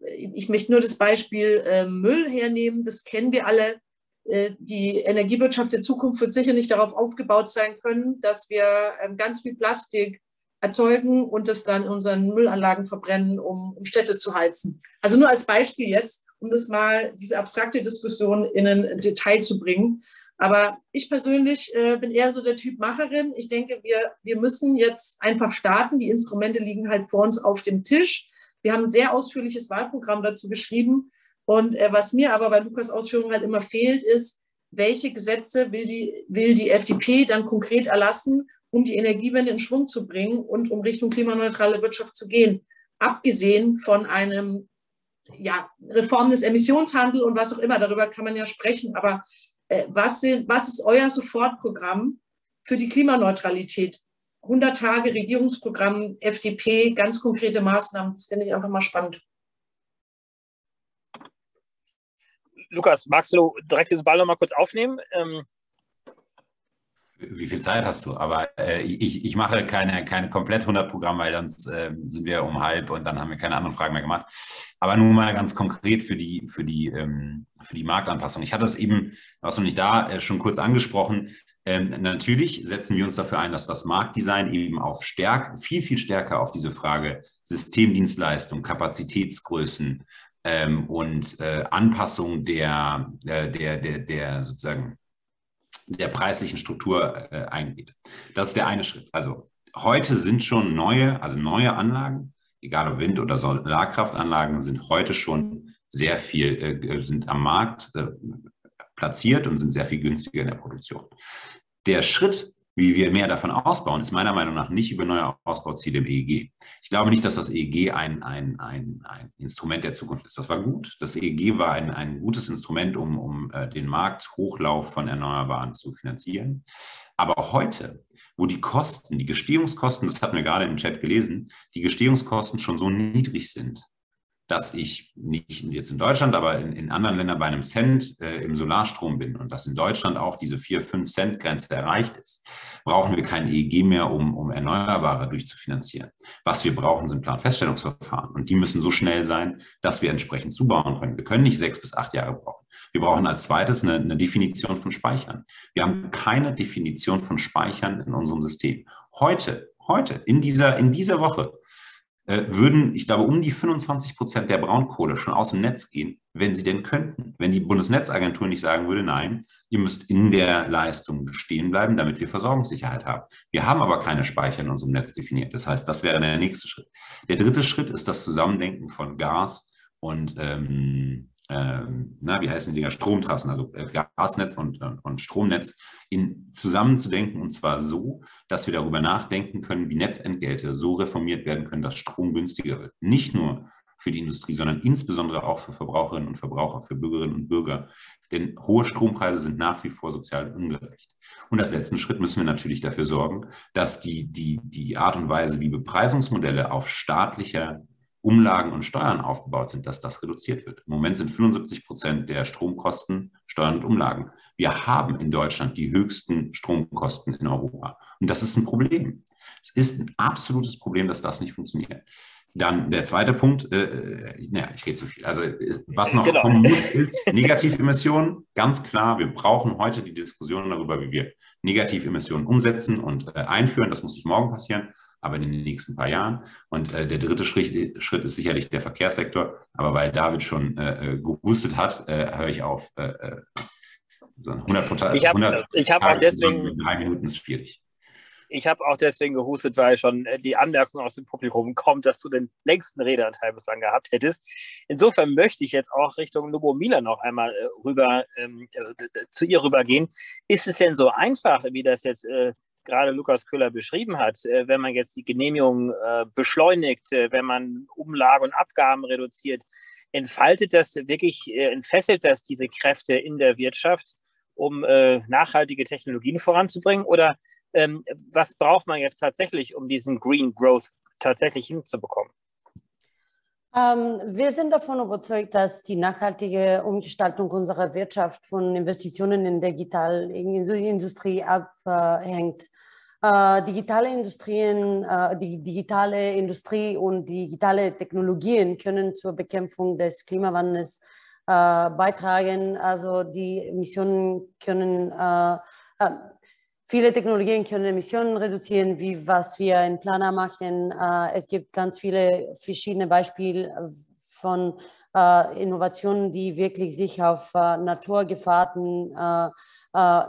ich möchte nur das Beispiel äh, Müll hernehmen, das kennen wir alle. Äh, die Energiewirtschaft der Zukunft wird sicher nicht darauf aufgebaut sein können, dass wir ähm, ganz viel Plastik erzeugen und das dann in unseren Müllanlagen verbrennen, um, um Städte zu heizen. Also nur als Beispiel jetzt, um das mal, diese abstrakte Diskussion in ein Detail zu bringen. Aber ich persönlich äh, bin eher so der Typ Macherin. Ich denke, wir, wir müssen jetzt einfach starten. Die Instrumente liegen halt vor uns auf dem Tisch. Wir haben ein sehr ausführliches Wahlprogramm dazu geschrieben. Und äh, was mir aber bei Lukas Ausführungen halt immer fehlt, ist, welche Gesetze will die, will die FDP dann konkret erlassen, um die Energiewende in Schwung zu bringen und um Richtung klimaneutrale Wirtschaft zu gehen. Abgesehen von einem ja, Reform des Emissionshandels und was auch immer, darüber kann man ja sprechen. Aber äh, was, was ist euer Sofortprogramm für die Klimaneutralität? 100 Tage Regierungsprogramm, FDP, ganz konkrete Maßnahmen, das finde ich einfach mal spannend. Lukas, magst du direkt diesen Ball nochmal kurz aufnehmen? Ähm wie viel Zeit hast du? Aber äh, ich, ich mache keine, keine komplett 100 Programm, weil sonst äh, sind wir um halb und dann haben wir keine anderen Fragen mehr gemacht. Aber nun mal ganz konkret für die, für die, ähm, für die Marktanpassung. Ich hatte es eben, warst du nicht da, äh, schon kurz angesprochen. Ähm, natürlich setzen wir uns dafür ein, dass das Marktdesign eben auf stärk, viel, viel stärker auf diese Frage Systemdienstleistung, Kapazitätsgrößen, ähm, und äh, Anpassung der, äh, der, der, der sozusagen der preislichen Struktur äh, eingeht. Das ist der eine Schritt. Also heute sind schon neue, also neue Anlagen, egal ob Wind- oder Solarkraftanlagen, sind heute schon sehr viel, äh, sind am Markt äh, platziert und sind sehr viel günstiger in der Produktion. Der Schritt wie wir mehr davon ausbauen, ist meiner Meinung nach nicht über neue Ausbauziele im EEG. Ich glaube nicht, dass das EEG ein, ein, ein, ein Instrument der Zukunft ist. Das war gut. Das EEG war ein, ein gutes Instrument, um, um äh, den Markthochlauf von Erneuerbaren zu finanzieren. Aber heute, wo die Kosten, die Gestehungskosten, das hatten wir gerade im Chat gelesen, die Gestehungskosten schon so niedrig sind, dass ich nicht jetzt in Deutschland, aber in, in anderen Ländern bei einem Cent äh, im Solarstrom bin und dass in Deutschland auch diese 4, 5 Cent Grenze erreicht ist, brauchen wir kein EEG mehr, um, um Erneuerbare durchzufinanzieren. Was wir brauchen, sind Planfeststellungsverfahren und die müssen so schnell sein, dass wir entsprechend zubauen können. Wir können nicht sechs bis acht Jahre brauchen. Wir brauchen als zweites eine, eine Definition von Speichern. Wir haben keine Definition von Speichern in unserem System. Heute, heute, in dieser, in dieser Woche äh, würden, ich glaube, um die 25 Prozent der Braunkohle schon aus dem Netz gehen, wenn sie denn könnten. Wenn die Bundesnetzagentur nicht sagen würde, nein, ihr müsst in der Leistung stehen bleiben, damit wir Versorgungssicherheit haben. Wir haben aber keine Speicher in unserem Netz definiert. Das heißt, das wäre der nächste Schritt. Der dritte Schritt ist das Zusammendenken von Gas und ähm, ähm, na, wie heißen die Dinger, Stromtrassen, also äh, Gasnetz und, äh, und Stromnetz, in, zusammenzudenken und zwar so, dass wir darüber nachdenken können, wie Netzentgelte so reformiert werden können, dass Strom günstiger wird. Nicht nur für die Industrie, sondern insbesondere auch für Verbraucherinnen und Verbraucher, für Bürgerinnen und Bürger. Denn hohe Strompreise sind nach wie vor sozial ungerecht. Und als letzten Schritt müssen wir natürlich dafür sorgen, dass die, die, die Art und Weise, wie Bepreisungsmodelle auf staatlicher Umlagen und Steuern aufgebaut sind, dass das reduziert wird. Im Moment sind 75 Prozent der Stromkosten Steuern und Umlagen. Wir haben in Deutschland die höchsten Stromkosten in Europa. Und das ist ein Problem. Es ist ein absolutes Problem, dass das nicht funktioniert. Dann der zweite Punkt, äh, naja, ich rede zu viel. Also was noch genau. kommen muss, ist Negativemissionen. Ganz klar, wir brauchen heute die Diskussion darüber, wie wir Negativemissionen umsetzen und äh, einführen. Das muss nicht morgen passieren, aber in den nächsten paar Jahren. Und äh, der dritte Schritt, Schritt, ist sicherlich der Verkehrssektor. Aber weil David schon äh, gehustet hat, äh, höre ich auf. Äh, so 100 Prozent. Ich habe hab auch deswegen. Drei Minuten ist schwierig ich habe auch deswegen gehustet, weil schon äh, die Anmerkung aus dem Publikum kommt, dass du den längsten Redeanteil bislang gehabt hättest. Insofern möchte ich jetzt auch Richtung Nubo Mila noch einmal äh, rüber ähm, äh, zu ihr rübergehen. Ist es denn so einfach, wie das jetzt äh, gerade Lukas Köhler beschrieben hat, äh, wenn man jetzt die Genehmigung äh, beschleunigt, wenn man Umlage und Abgaben reduziert, entfaltet das wirklich, entfesselt das diese Kräfte in der Wirtschaft? um äh, nachhaltige Technologien voranzubringen? Oder ähm, was braucht man jetzt tatsächlich, um diesen Green Growth tatsächlich hinzubekommen? Ähm, wir sind davon überzeugt, dass die nachhaltige Umgestaltung unserer Wirtschaft von Investitionen in Digitalindustrie abhängt. Äh, digitale Industrien, äh, die digitale Industrie und digitale Technologien können zur Bekämpfung des Klimawandels äh, beitragen. Also die Emissionen können, äh, äh, viele Technologien können Emissionen reduzieren, wie was wir in Planer machen. Äh, es gibt ganz viele verschiedene Beispiele von Innovationen, die wirklich sich auf äh,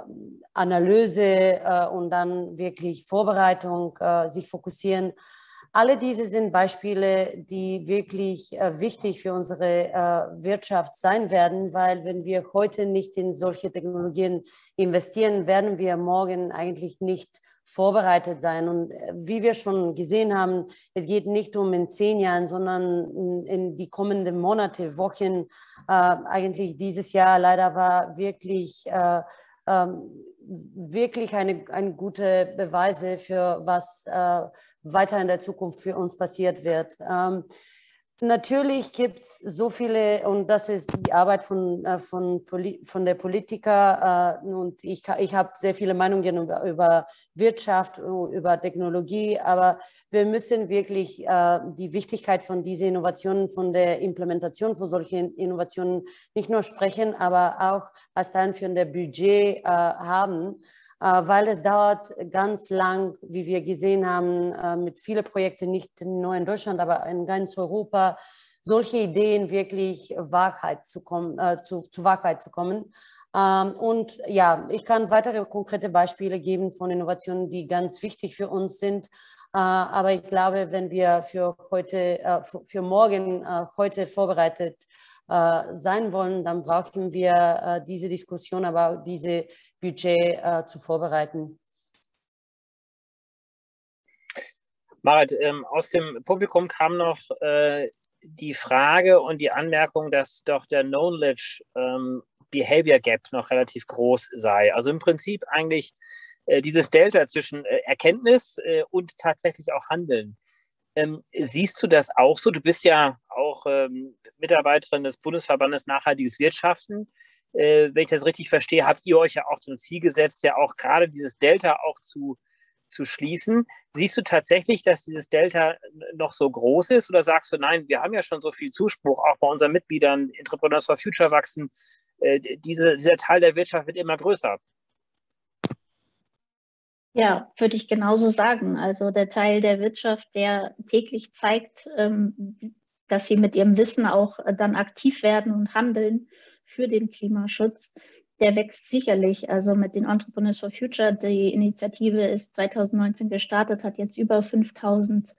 Analyse und dann wirklich Vorbereitung sich fokussieren. Alle diese sind Beispiele, die wirklich äh, wichtig für unsere äh, Wirtschaft sein werden, weil wenn wir heute nicht in solche Technologien investieren, werden wir morgen eigentlich nicht vorbereitet sein. Und äh, wie wir schon gesehen haben, es geht nicht um in zehn Jahren, sondern in, in die kommenden Monate, Wochen. Äh, eigentlich dieses Jahr leider war wirklich äh, ähm, wirklich eine, eine gute Beweise für was äh, weiter in der Zukunft für uns passiert wird. Ähm, natürlich gibt es so viele, und das ist die Arbeit von, äh, von, von der Politiker, äh, und ich, ich habe sehr viele Meinungen über, über, Wirtschaft, über Technologie, aber wir müssen wirklich äh, die Wichtigkeit von diesen Innovationen, von der Implementation von solchen Innovationen nicht nur sprechen, aber auch als Teil für ein Budget haben weil es dauert ganz lang, wie wir gesehen haben, mit vielen Projekten, nicht nur in Deutschland, aber in ganz Europa, solche Ideen wirklich Wahrheit zu, kommen, äh, zu, zu Wahrheit zu kommen. Ähm, und ja, ich kann weitere konkrete Beispiele geben von Innovationen, die ganz wichtig für uns sind. Äh, aber ich glaube, wenn wir für heute, äh, für morgen äh, heute vorbereitet äh, sein wollen, dann brauchen wir äh, diese Diskussion, aber diese Budget äh, zu vorbereiten. Marit, ähm, aus dem Publikum kam noch äh, die Frage und die Anmerkung, dass doch der Knowledge ähm, Behavior Gap noch relativ groß sei. Also im Prinzip eigentlich äh, dieses Delta zwischen äh, Erkenntnis äh, und tatsächlich auch Handeln. Ähm, siehst du das auch so? Du bist ja auch ähm, Mitarbeiterin des Bundesverbandes Nachhaltiges Wirtschaften äh, wenn ich das richtig verstehe, habt ihr euch ja auch zum Ziel gesetzt, ja auch gerade dieses Delta auch zu, zu schließen. Siehst du tatsächlich, dass dieses Delta noch so groß ist oder sagst du, nein, wir haben ja schon so viel Zuspruch, auch bei unseren Mitgliedern, Entrepreneurs for Future wachsen, äh, diese, dieser Teil der Wirtschaft wird immer größer? Ja, würde ich genauso sagen. Also der Teil der Wirtschaft, der täglich zeigt, ähm, dass sie mit ihrem Wissen auch äh, dann aktiv werden und handeln für den Klimaschutz, der wächst sicherlich. Also mit den Entrepreneurs for Future, die Initiative ist 2019 gestartet, hat jetzt über 5000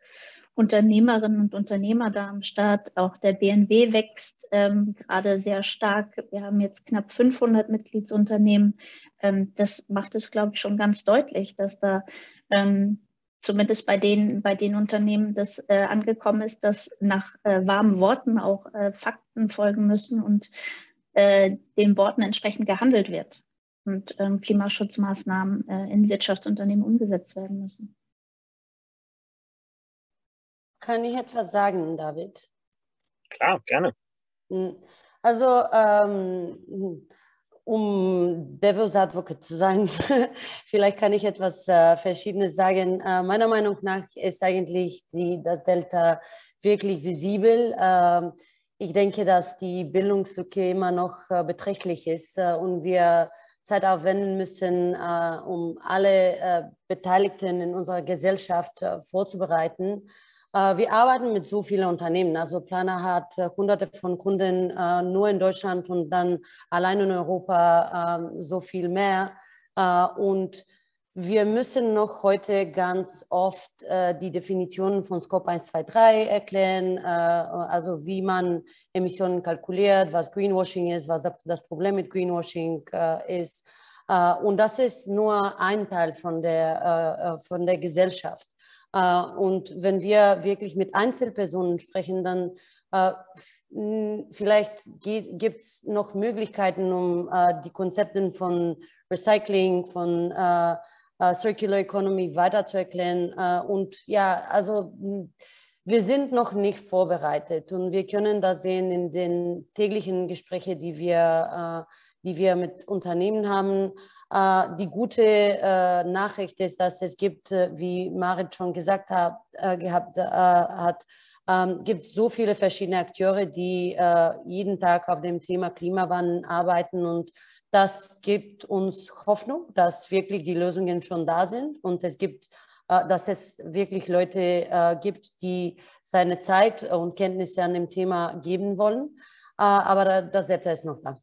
Unternehmerinnen und Unternehmer da am Start. Auch der BNW wächst ähm, gerade sehr stark. Wir haben jetzt knapp 500 Mitgliedsunternehmen. Ähm, das macht es, glaube ich, schon ganz deutlich, dass da ähm, zumindest bei den, bei den Unternehmen das äh, angekommen ist, dass nach äh, warmen Worten auch äh, Fakten folgen müssen und äh, den Worten entsprechend gehandelt wird und ähm, Klimaschutzmaßnahmen äh, in Wirtschaftsunternehmen umgesetzt werden müssen. Kann ich etwas sagen, David? Klar, gerne. Hm. Also, ähm, um Devil's Advocate zu sein, vielleicht kann ich etwas äh, Verschiedenes sagen. Äh, meiner Meinung nach ist eigentlich die, das Delta wirklich visibel. Ähm, ich denke, dass die Bildungslücke immer noch äh, beträchtlich ist äh, und wir Zeit aufwenden müssen, äh, um alle äh, Beteiligten in unserer Gesellschaft äh, vorzubereiten. Äh, wir arbeiten mit so vielen Unternehmen. Also Planer hat hunderte von Kunden nur in Deutschland und dann allein in Europa ähm, so viel mehr. und wir müssen noch heute ganz oft äh, die Definitionen von Scope 1, 2, 3 erklären, äh, also wie man Emissionen kalkuliert, was Greenwashing ist, was das Problem mit Greenwashing äh, ist. Äh, und das ist nur ein Teil von der, äh, äh, von der Gesellschaft. Und wenn wir wirklich mit Einzelpersonen sprechen, dann vielleicht gibt es noch Möglichkeiten, um die Konzepte von Recycling, von äh, Circular Economy weiter zu erklären. Äh, und ja, also wir sind noch nicht vorbereitet und wir können das sehen in den täglichen Gesprächen, die wir, äh, die wir mit Unternehmen haben. Äh, die gute äh, Nachricht ist, dass es gibt, äh, wie Marit schon gesagt hat, gehabt, hat, ähm, gibt so viele verschiedene Akteure, die jeden Tag auf dem Thema Klimawandel arbeiten und das gibt uns Hoffnung, dass wirklich die Lösungen schon da sind und es gibt, dass es wirklich Leute gibt, die seine Zeit und Kenntnisse an dem Thema geben wollen. Aber das Wetter ist noch da.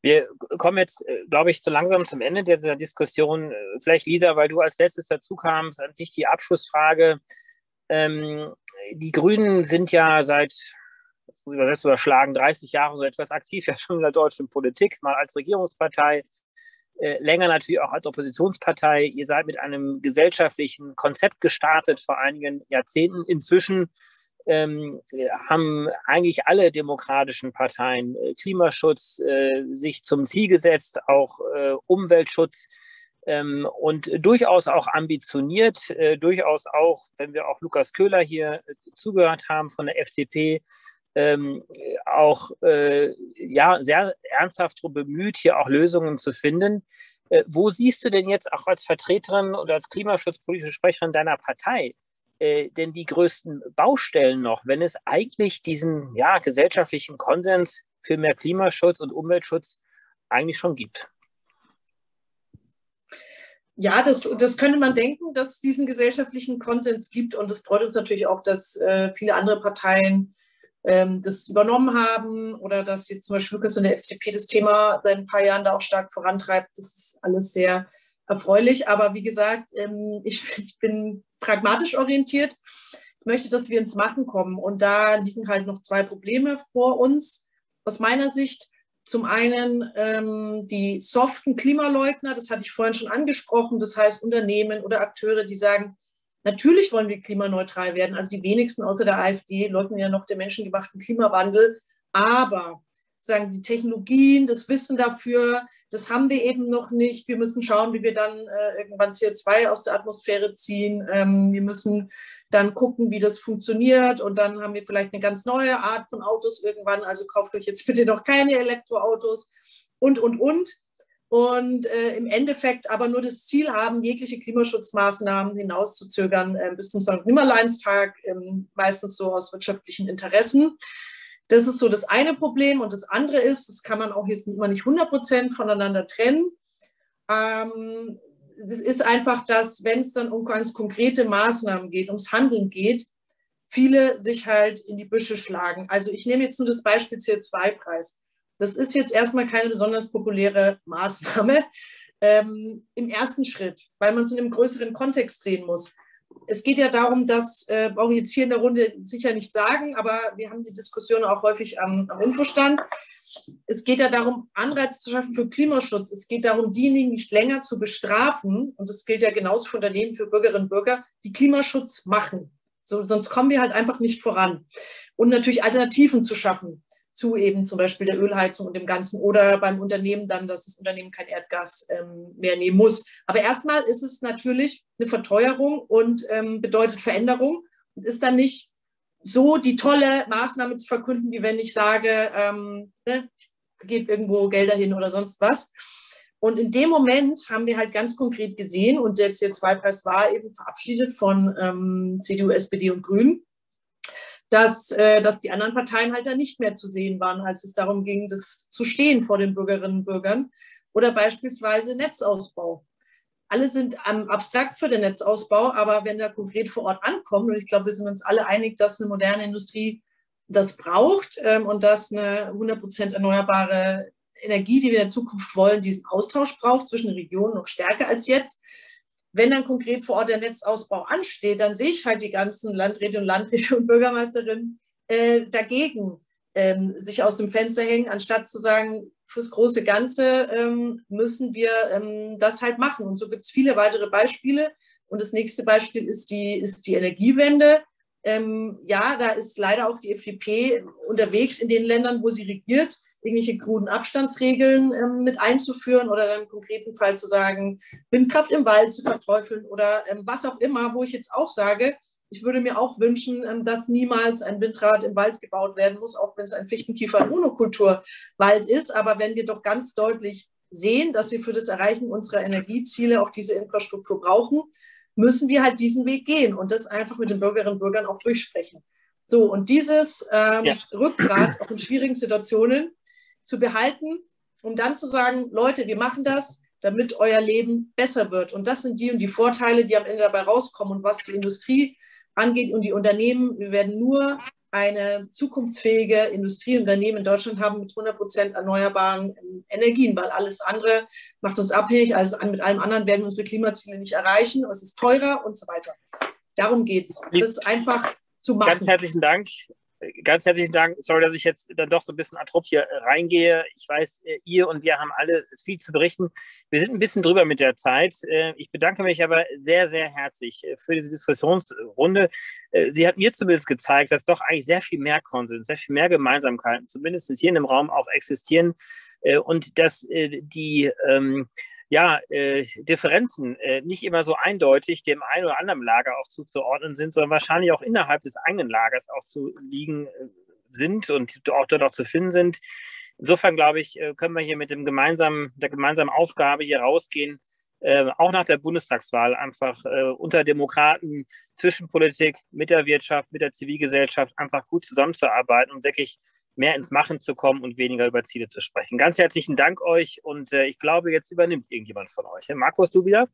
Wir kommen jetzt, glaube ich, so langsam zum Ende dieser Diskussion. Vielleicht, Lisa, weil du als letztes dazu kamst, an dich die Abschlussfrage. Ähm, die Grünen sind ja seit muss ich übersetzt überschlagen, 30 Jahre so etwas aktiv ja schon in der deutschen Politik, mal als Regierungspartei, äh, länger natürlich auch als Oppositionspartei. Ihr seid mit einem gesellschaftlichen Konzept gestartet vor einigen Jahrzehnten. Inzwischen ähm, haben eigentlich alle demokratischen Parteien äh, Klimaschutz äh, sich zum Ziel gesetzt, auch äh, Umweltschutz ähm, und durchaus auch ambitioniert, äh, durchaus auch, wenn wir auch Lukas Köhler hier äh, zugehört haben von der FDP, ähm, auch äh, ja, sehr ernsthaft bemüht, hier auch Lösungen zu finden. Wo siehst du denn jetzt auch als Vertreterin oder als klimaschutzpolitische Sprecherin deiner Partei äh, denn die größten Baustellen noch, wenn es eigentlich diesen ja, gesellschaftlichen Konsens für mehr Klimaschutz und Umweltschutz eigentlich schon gibt? Ja, das, das könnte man denken, dass es diesen gesellschaftlichen Konsens gibt. Und es freut uns natürlich auch, dass äh, viele andere Parteien ähm, das übernommen haben oder dass jetzt zum Beispiel Lukas in der FDP das Thema seit ein paar Jahren da auch stark vorantreibt. Das ist alles sehr erfreulich. Aber wie gesagt, ähm, ich, ich bin pragmatisch orientiert. Ich möchte, dass wir ins Machen kommen. Und da liegen halt noch zwei Probleme vor uns aus meiner Sicht. Zum einen ähm, die soften Klimaleugner, das hatte ich vorhin schon angesprochen, das heißt Unternehmen oder Akteure, die sagen, Natürlich wollen wir klimaneutral werden. Also die wenigsten außer der AfD leugnen ja noch den menschengemachten Klimawandel. Aber sagen die Technologien, das Wissen dafür, das haben wir eben noch nicht. Wir müssen schauen, wie wir dann äh, irgendwann CO2 aus der Atmosphäre ziehen. Ähm, wir müssen dann gucken, wie das funktioniert. Und dann haben wir vielleicht eine ganz neue Art von Autos irgendwann. Also kauft euch jetzt bitte noch keine Elektroautos und, und, und und äh, im Endeffekt aber nur das Ziel haben, jegliche Klimaschutzmaßnahmen hinauszuzögern äh, bis zum St. Nimmerleinstag, äh, meistens so aus wirtschaftlichen Interessen. Das ist so das eine Problem. Und das andere ist, das kann man auch jetzt immer nicht 100 Prozent voneinander trennen. Ähm, es ist einfach, dass, wenn es dann um ganz konkrete Maßnahmen geht, ums Handeln geht, viele sich halt in die Büsche schlagen. Also ich nehme jetzt nur das Beispiel CO2-Preis. Das ist jetzt erstmal keine besonders populäre Maßnahme ähm, im ersten Schritt, weil man es in einem größeren Kontext sehen muss. Es geht ja darum, dass, äh, brauche ich jetzt hier in der Runde sicher nicht sagen, aber wir haben die Diskussion auch häufig am, am Infostand. Es geht ja darum, Anreize zu schaffen für Klimaschutz. Es geht darum, diejenigen nicht länger zu bestrafen. Und das gilt ja genauso für Unternehmen, für Bürgerinnen und Bürger, die Klimaschutz machen. So, sonst kommen wir halt einfach nicht voran. Und natürlich Alternativen zu schaffen zu eben zum Beispiel der Ölheizung und dem Ganzen oder beim Unternehmen dann, dass das Unternehmen kein Erdgas ähm, mehr nehmen muss. Aber erstmal ist es natürlich eine Verteuerung und ähm, bedeutet Veränderung und ist dann nicht so die tolle Maßnahme zu verkünden, wie wenn ich sage, ähm, ne, ich gebe irgendwo Gelder hin oder sonst was. Und in dem Moment haben wir halt ganz konkret gesehen, und der CO2-Preis war eben verabschiedet von ähm, CDU, SPD und Grünen, dass, äh, dass die anderen Parteien halt da nicht mehr zu sehen waren, als es darum ging, das zu stehen vor den Bürgerinnen und Bürgern. Oder beispielsweise Netzausbau. Alle sind ähm, abstrakt für den Netzausbau, aber wenn er konkret vor Ort ankommt, und ich glaube, wir sind uns alle einig, dass eine moderne Industrie das braucht ähm, und dass eine 100% erneuerbare Energie, die wir in der Zukunft wollen, diesen Austausch braucht zwischen Regionen noch stärker als jetzt. Wenn dann konkret vor Ort der Netzausbau ansteht, dann sehe ich halt die ganzen Landräte und Landräte und Bürgermeisterinnen äh, dagegen ähm, sich aus dem Fenster hängen, anstatt zu sagen, fürs große Ganze ähm, müssen wir ähm, das halt machen. Und so gibt es viele weitere Beispiele. Und das nächste Beispiel ist die, ist die Energiewende. Ähm, ja, da ist leider auch die FDP unterwegs in den Ländern, wo sie regiert irgendwelche kruden Abstandsregeln ähm, mit einzuführen oder dann im konkreten Fall zu sagen, Windkraft im Wald zu verteufeln oder ähm, was auch immer, wo ich jetzt auch sage, ich würde mir auch wünschen, ähm, dass niemals ein Windrad im Wald gebaut werden muss, auch wenn es ein Fichtenkiefer-Monokulturwald ist. Aber wenn wir doch ganz deutlich sehen, dass wir für das Erreichen unserer Energieziele auch diese Infrastruktur brauchen, müssen wir halt diesen Weg gehen und das einfach mit den Bürgerinnen und Bürgern auch durchsprechen. So, und dieses ähm, ja. Rückgrat auch in schwierigen Situationen zu behalten, um dann zu sagen, Leute, wir machen das, damit euer Leben besser wird. Und das sind die und die Vorteile, die am Ende dabei rauskommen. Und was die Industrie angeht und die Unternehmen, wir werden nur eine zukunftsfähige Industrieunternehmen in Deutschland haben mit 100 Prozent erneuerbaren Energien, weil alles andere macht uns abhängig. Also mit allem anderen werden wir unsere Klimaziele nicht erreichen. Es ist teurer und so weiter. Darum geht es. Das ist einfach zu machen. Ganz herzlichen Dank ganz herzlichen Dank. Sorry, dass ich jetzt dann doch so ein bisschen ad hier reingehe. Ich weiß, äh, ihr und wir haben alle viel zu berichten. Wir sind ein bisschen drüber mit der Zeit. Äh, ich bedanke mich aber sehr, sehr herzlich äh, für diese Diskussionsrunde. Sie hat mir zumindest gezeigt, dass doch eigentlich sehr viel mehr Konsens, sehr viel mehr Gemeinsamkeiten, zumindest hier in dem Raum auch existieren und dass die ähm, ja, äh, Differenzen äh, nicht immer so eindeutig dem einen oder anderen Lager auch zuzuordnen sind, sondern wahrscheinlich auch innerhalb des eigenen Lagers auch zu liegen äh, sind und auch dort auch zu finden sind. Insofern glaube ich, äh, können wir hier mit dem gemeinsamen, der gemeinsamen Aufgabe hier rausgehen, äh, auch nach der Bundestagswahl einfach äh, unter Demokraten zwischen Politik, mit der Wirtschaft, mit der Zivilgesellschaft einfach gut zusammenzuarbeiten und wirklich mehr ins Machen zu kommen und weniger über Ziele zu sprechen. Ganz herzlichen Dank euch und äh, ich glaube, jetzt übernimmt irgendjemand von euch. Markus, du wieder?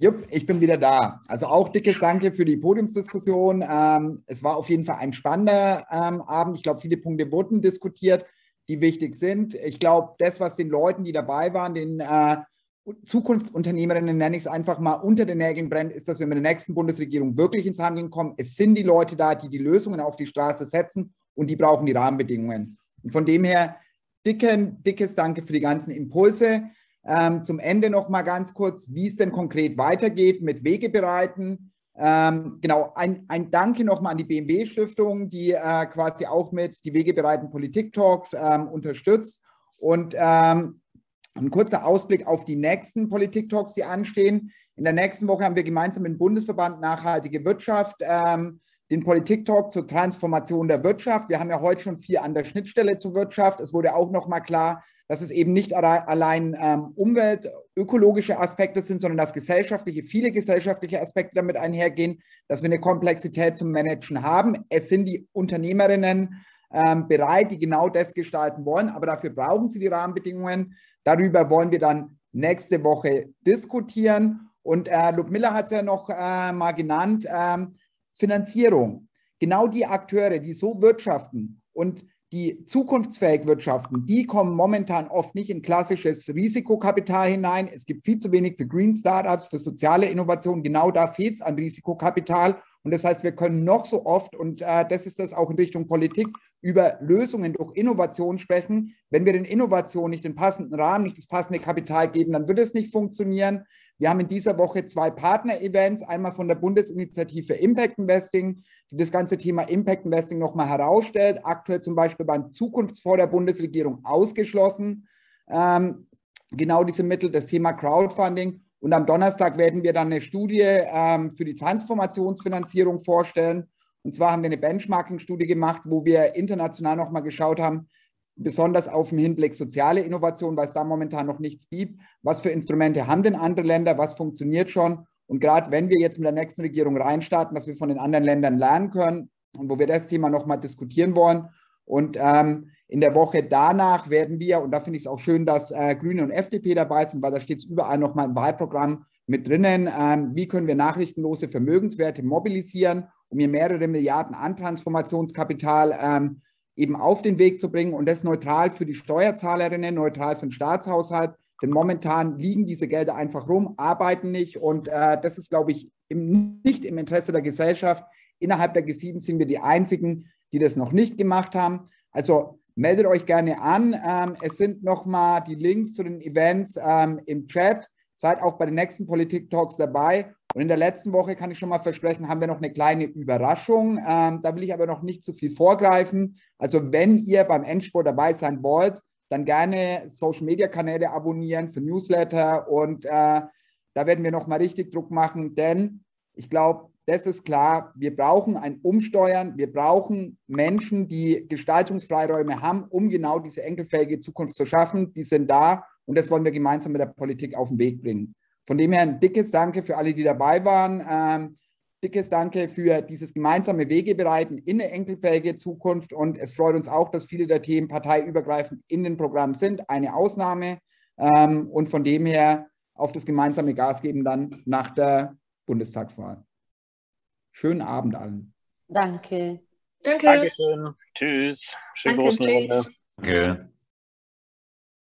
Jupp, ich bin wieder da. Also auch dickes Danke für die Podiumsdiskussion. Ähm, es war auf jeden Fall ein spannender ähm, Abend. Ich glaube, viele Punkte wurden diskutiert, die wichtig sind. Ich glaube, das, was den Leuten, die dabei waren, den äh, Zukunftsunternehmerinnen, nenne ich es einfach mal, unter den Nägeln brennt, ist, dass wir mit der nächsten Bundesregierung wirklich ins Handeln kommen. Es sind die Leute da, die die Lösungen auf die Straße setzen und die brauchen die Rahmenbedingungen. Und von dem her, dicken, dickes Danke für die ganzen Impulse. Ähm, zum Ende noch mal ganz kurz, wie es denn konkret weitergeht mit Wegebereiten. Ähm, genau, ein, ein Danke nochmal an die BMW-Stiftung, die äh, quasi auch mit die Wegebereiten Politik-Talks ähm, unterstützt. Und ähm, ein kurzer Ausblick auf die nächsten Politik-Talks, die anstehen. In der nächsten Woche haben wir gemeinsam mit dem Bundesverband Nachhaltige Wirtschaft ähm, den Politik-Talk zur Transformation der Wirtschaft. Wir haben ja heute schon vier an der Schnittstelle zur Wirtschaft. Es wurde auch noch mal klar, dass es eben nicht allein ähm, Umwelt, ökologische Aspekte sind, sondern dass gesellschaftliche, viele gesellschaftliche Aspekte damit einhergehen, dass wir eine Komplexität zum Managen haben. Es sind die Unternehmerinnen ähm, bereit, die genau das gestalten wollen, aber dafür brauchen sie die Rahmenbedingungen. Darüber wollen wir dann nächste Woche diskutieren. Und äh, Luke Miller hat es ja noch äh, mal genannt. Ähm, Finanzierung. Genau die Akteure, die so wirtschaften und die zukunftsfähig wirtschaften, die kommen momentan oft nicht in klassisches Risikokapital hinein. Es gibt viel zu wenig für Green Startups, für soziale Innovationen. Genau da fehlt es an Risikokapital. Und das heißt, wir können noch so oft, und äh, das ist das auch in Richtung Politik, über Lösungen durch Innovation sprechen. Wenn wir den Innovationen nicht den passenden Rahmen, nicht das passende Kapital geben, dann wird es nicht funktionieren. Wir haben in dieser Woche zwei Partner-Events, einmal von der Bundesinitiative Impact Investing, die das ganze Thema Impact Investing nochmal herausstellt, aktuell zum Beispiel beim Zukunftsfonds der Bundesregierung ausgeschlossen. Ähm, genau diese Mittel, das Thema Crowdfunding. Und am Donnerstag werden wir dann eine Studie ähm, für die Transformationsfinanzierung vorstellen. Und zwar haben wir eine Benchmarking-Studie gemacht, wo wir international nochmal geschaut haben, besonders auf den Hinblick soziale Innovation, weil es da momentan noch nichts gibt. Was für Instrumente haben denn andere Länder? Was funktioniert schon? Und gerade wenn wir jetzt mit der nächsten Regierung reinstarten, was wir von den anderen Ländern lernen können und wo wir das Thema nochmal diskutieren wollen. Und ähm, in der Woche danach werden wir, und da finde ich es auch schön, dass äh, Grüne und FDP dabei sind, weil da steht es überall nochmal im Wahlprogramm mit drinnen, ähm, wie können wir nachrichtenlose Vermögenswerte mobilisieren, um hier mehrere Milliarden an Transformationskapital ähm, eben auf den Weg zu bringen und das neutral für die Steuerzahlerinnen, neutral für den Staatshaushalt. Denn momentan liegen diese Gelder einfach rum, arbeiten nicht und äh, das ist, glaube ich, im, nicht im Interesse der Gesellschaft. Innerhalb der G7 sind wir die Einzigen, die das noch nicht gemacht haben. Also meldet euch gerne an. Ähm, es sind nochmal die Links zu den Events ähm, im Chat. Seid auch bei den nächsten Politik-Talks dabei. Und in der letzten Woche kann ich schon mal versprechen, haben wir noch eine kleine Überraschung. Ähm, da will ich aber noch nicht zu viel vorgreifen. Also wenn ihr beim Endspurt dabei sein wollt, dann gerne Social-Media-Kanäle abonnieren für Newsletter und äh, da werden wir noch mal richtig Druck machen, denn ich glaube, das ist klar, wir brauchen ein Umsteuern, wir brauchen Menschen, die Gestaltungsfreiräume haben, um genau diese enkelfähige Zukunft zu schaffen. Die sind da und das wollen wir gemeinsam mit der Politik auf den Weg bringen. Von dem her ein dickes Danke für alle, die dabei waren. Ähm, dickes Danke für dieses gemeinsame Wegebereiten in eine enkelfähige Zukunft. Und es freut uns auch, dass viele der Themen parteiübergreifend in den Programmen sind. Eine Ausnahme. Ähm, und von dem her auf das gemeinsame Gas geben dann nach der Bundestagswahl. Schönen Abend allen. Danke. Danke. Dankeschön. Tschüss. Schönen Danke, großen Runde. Danke.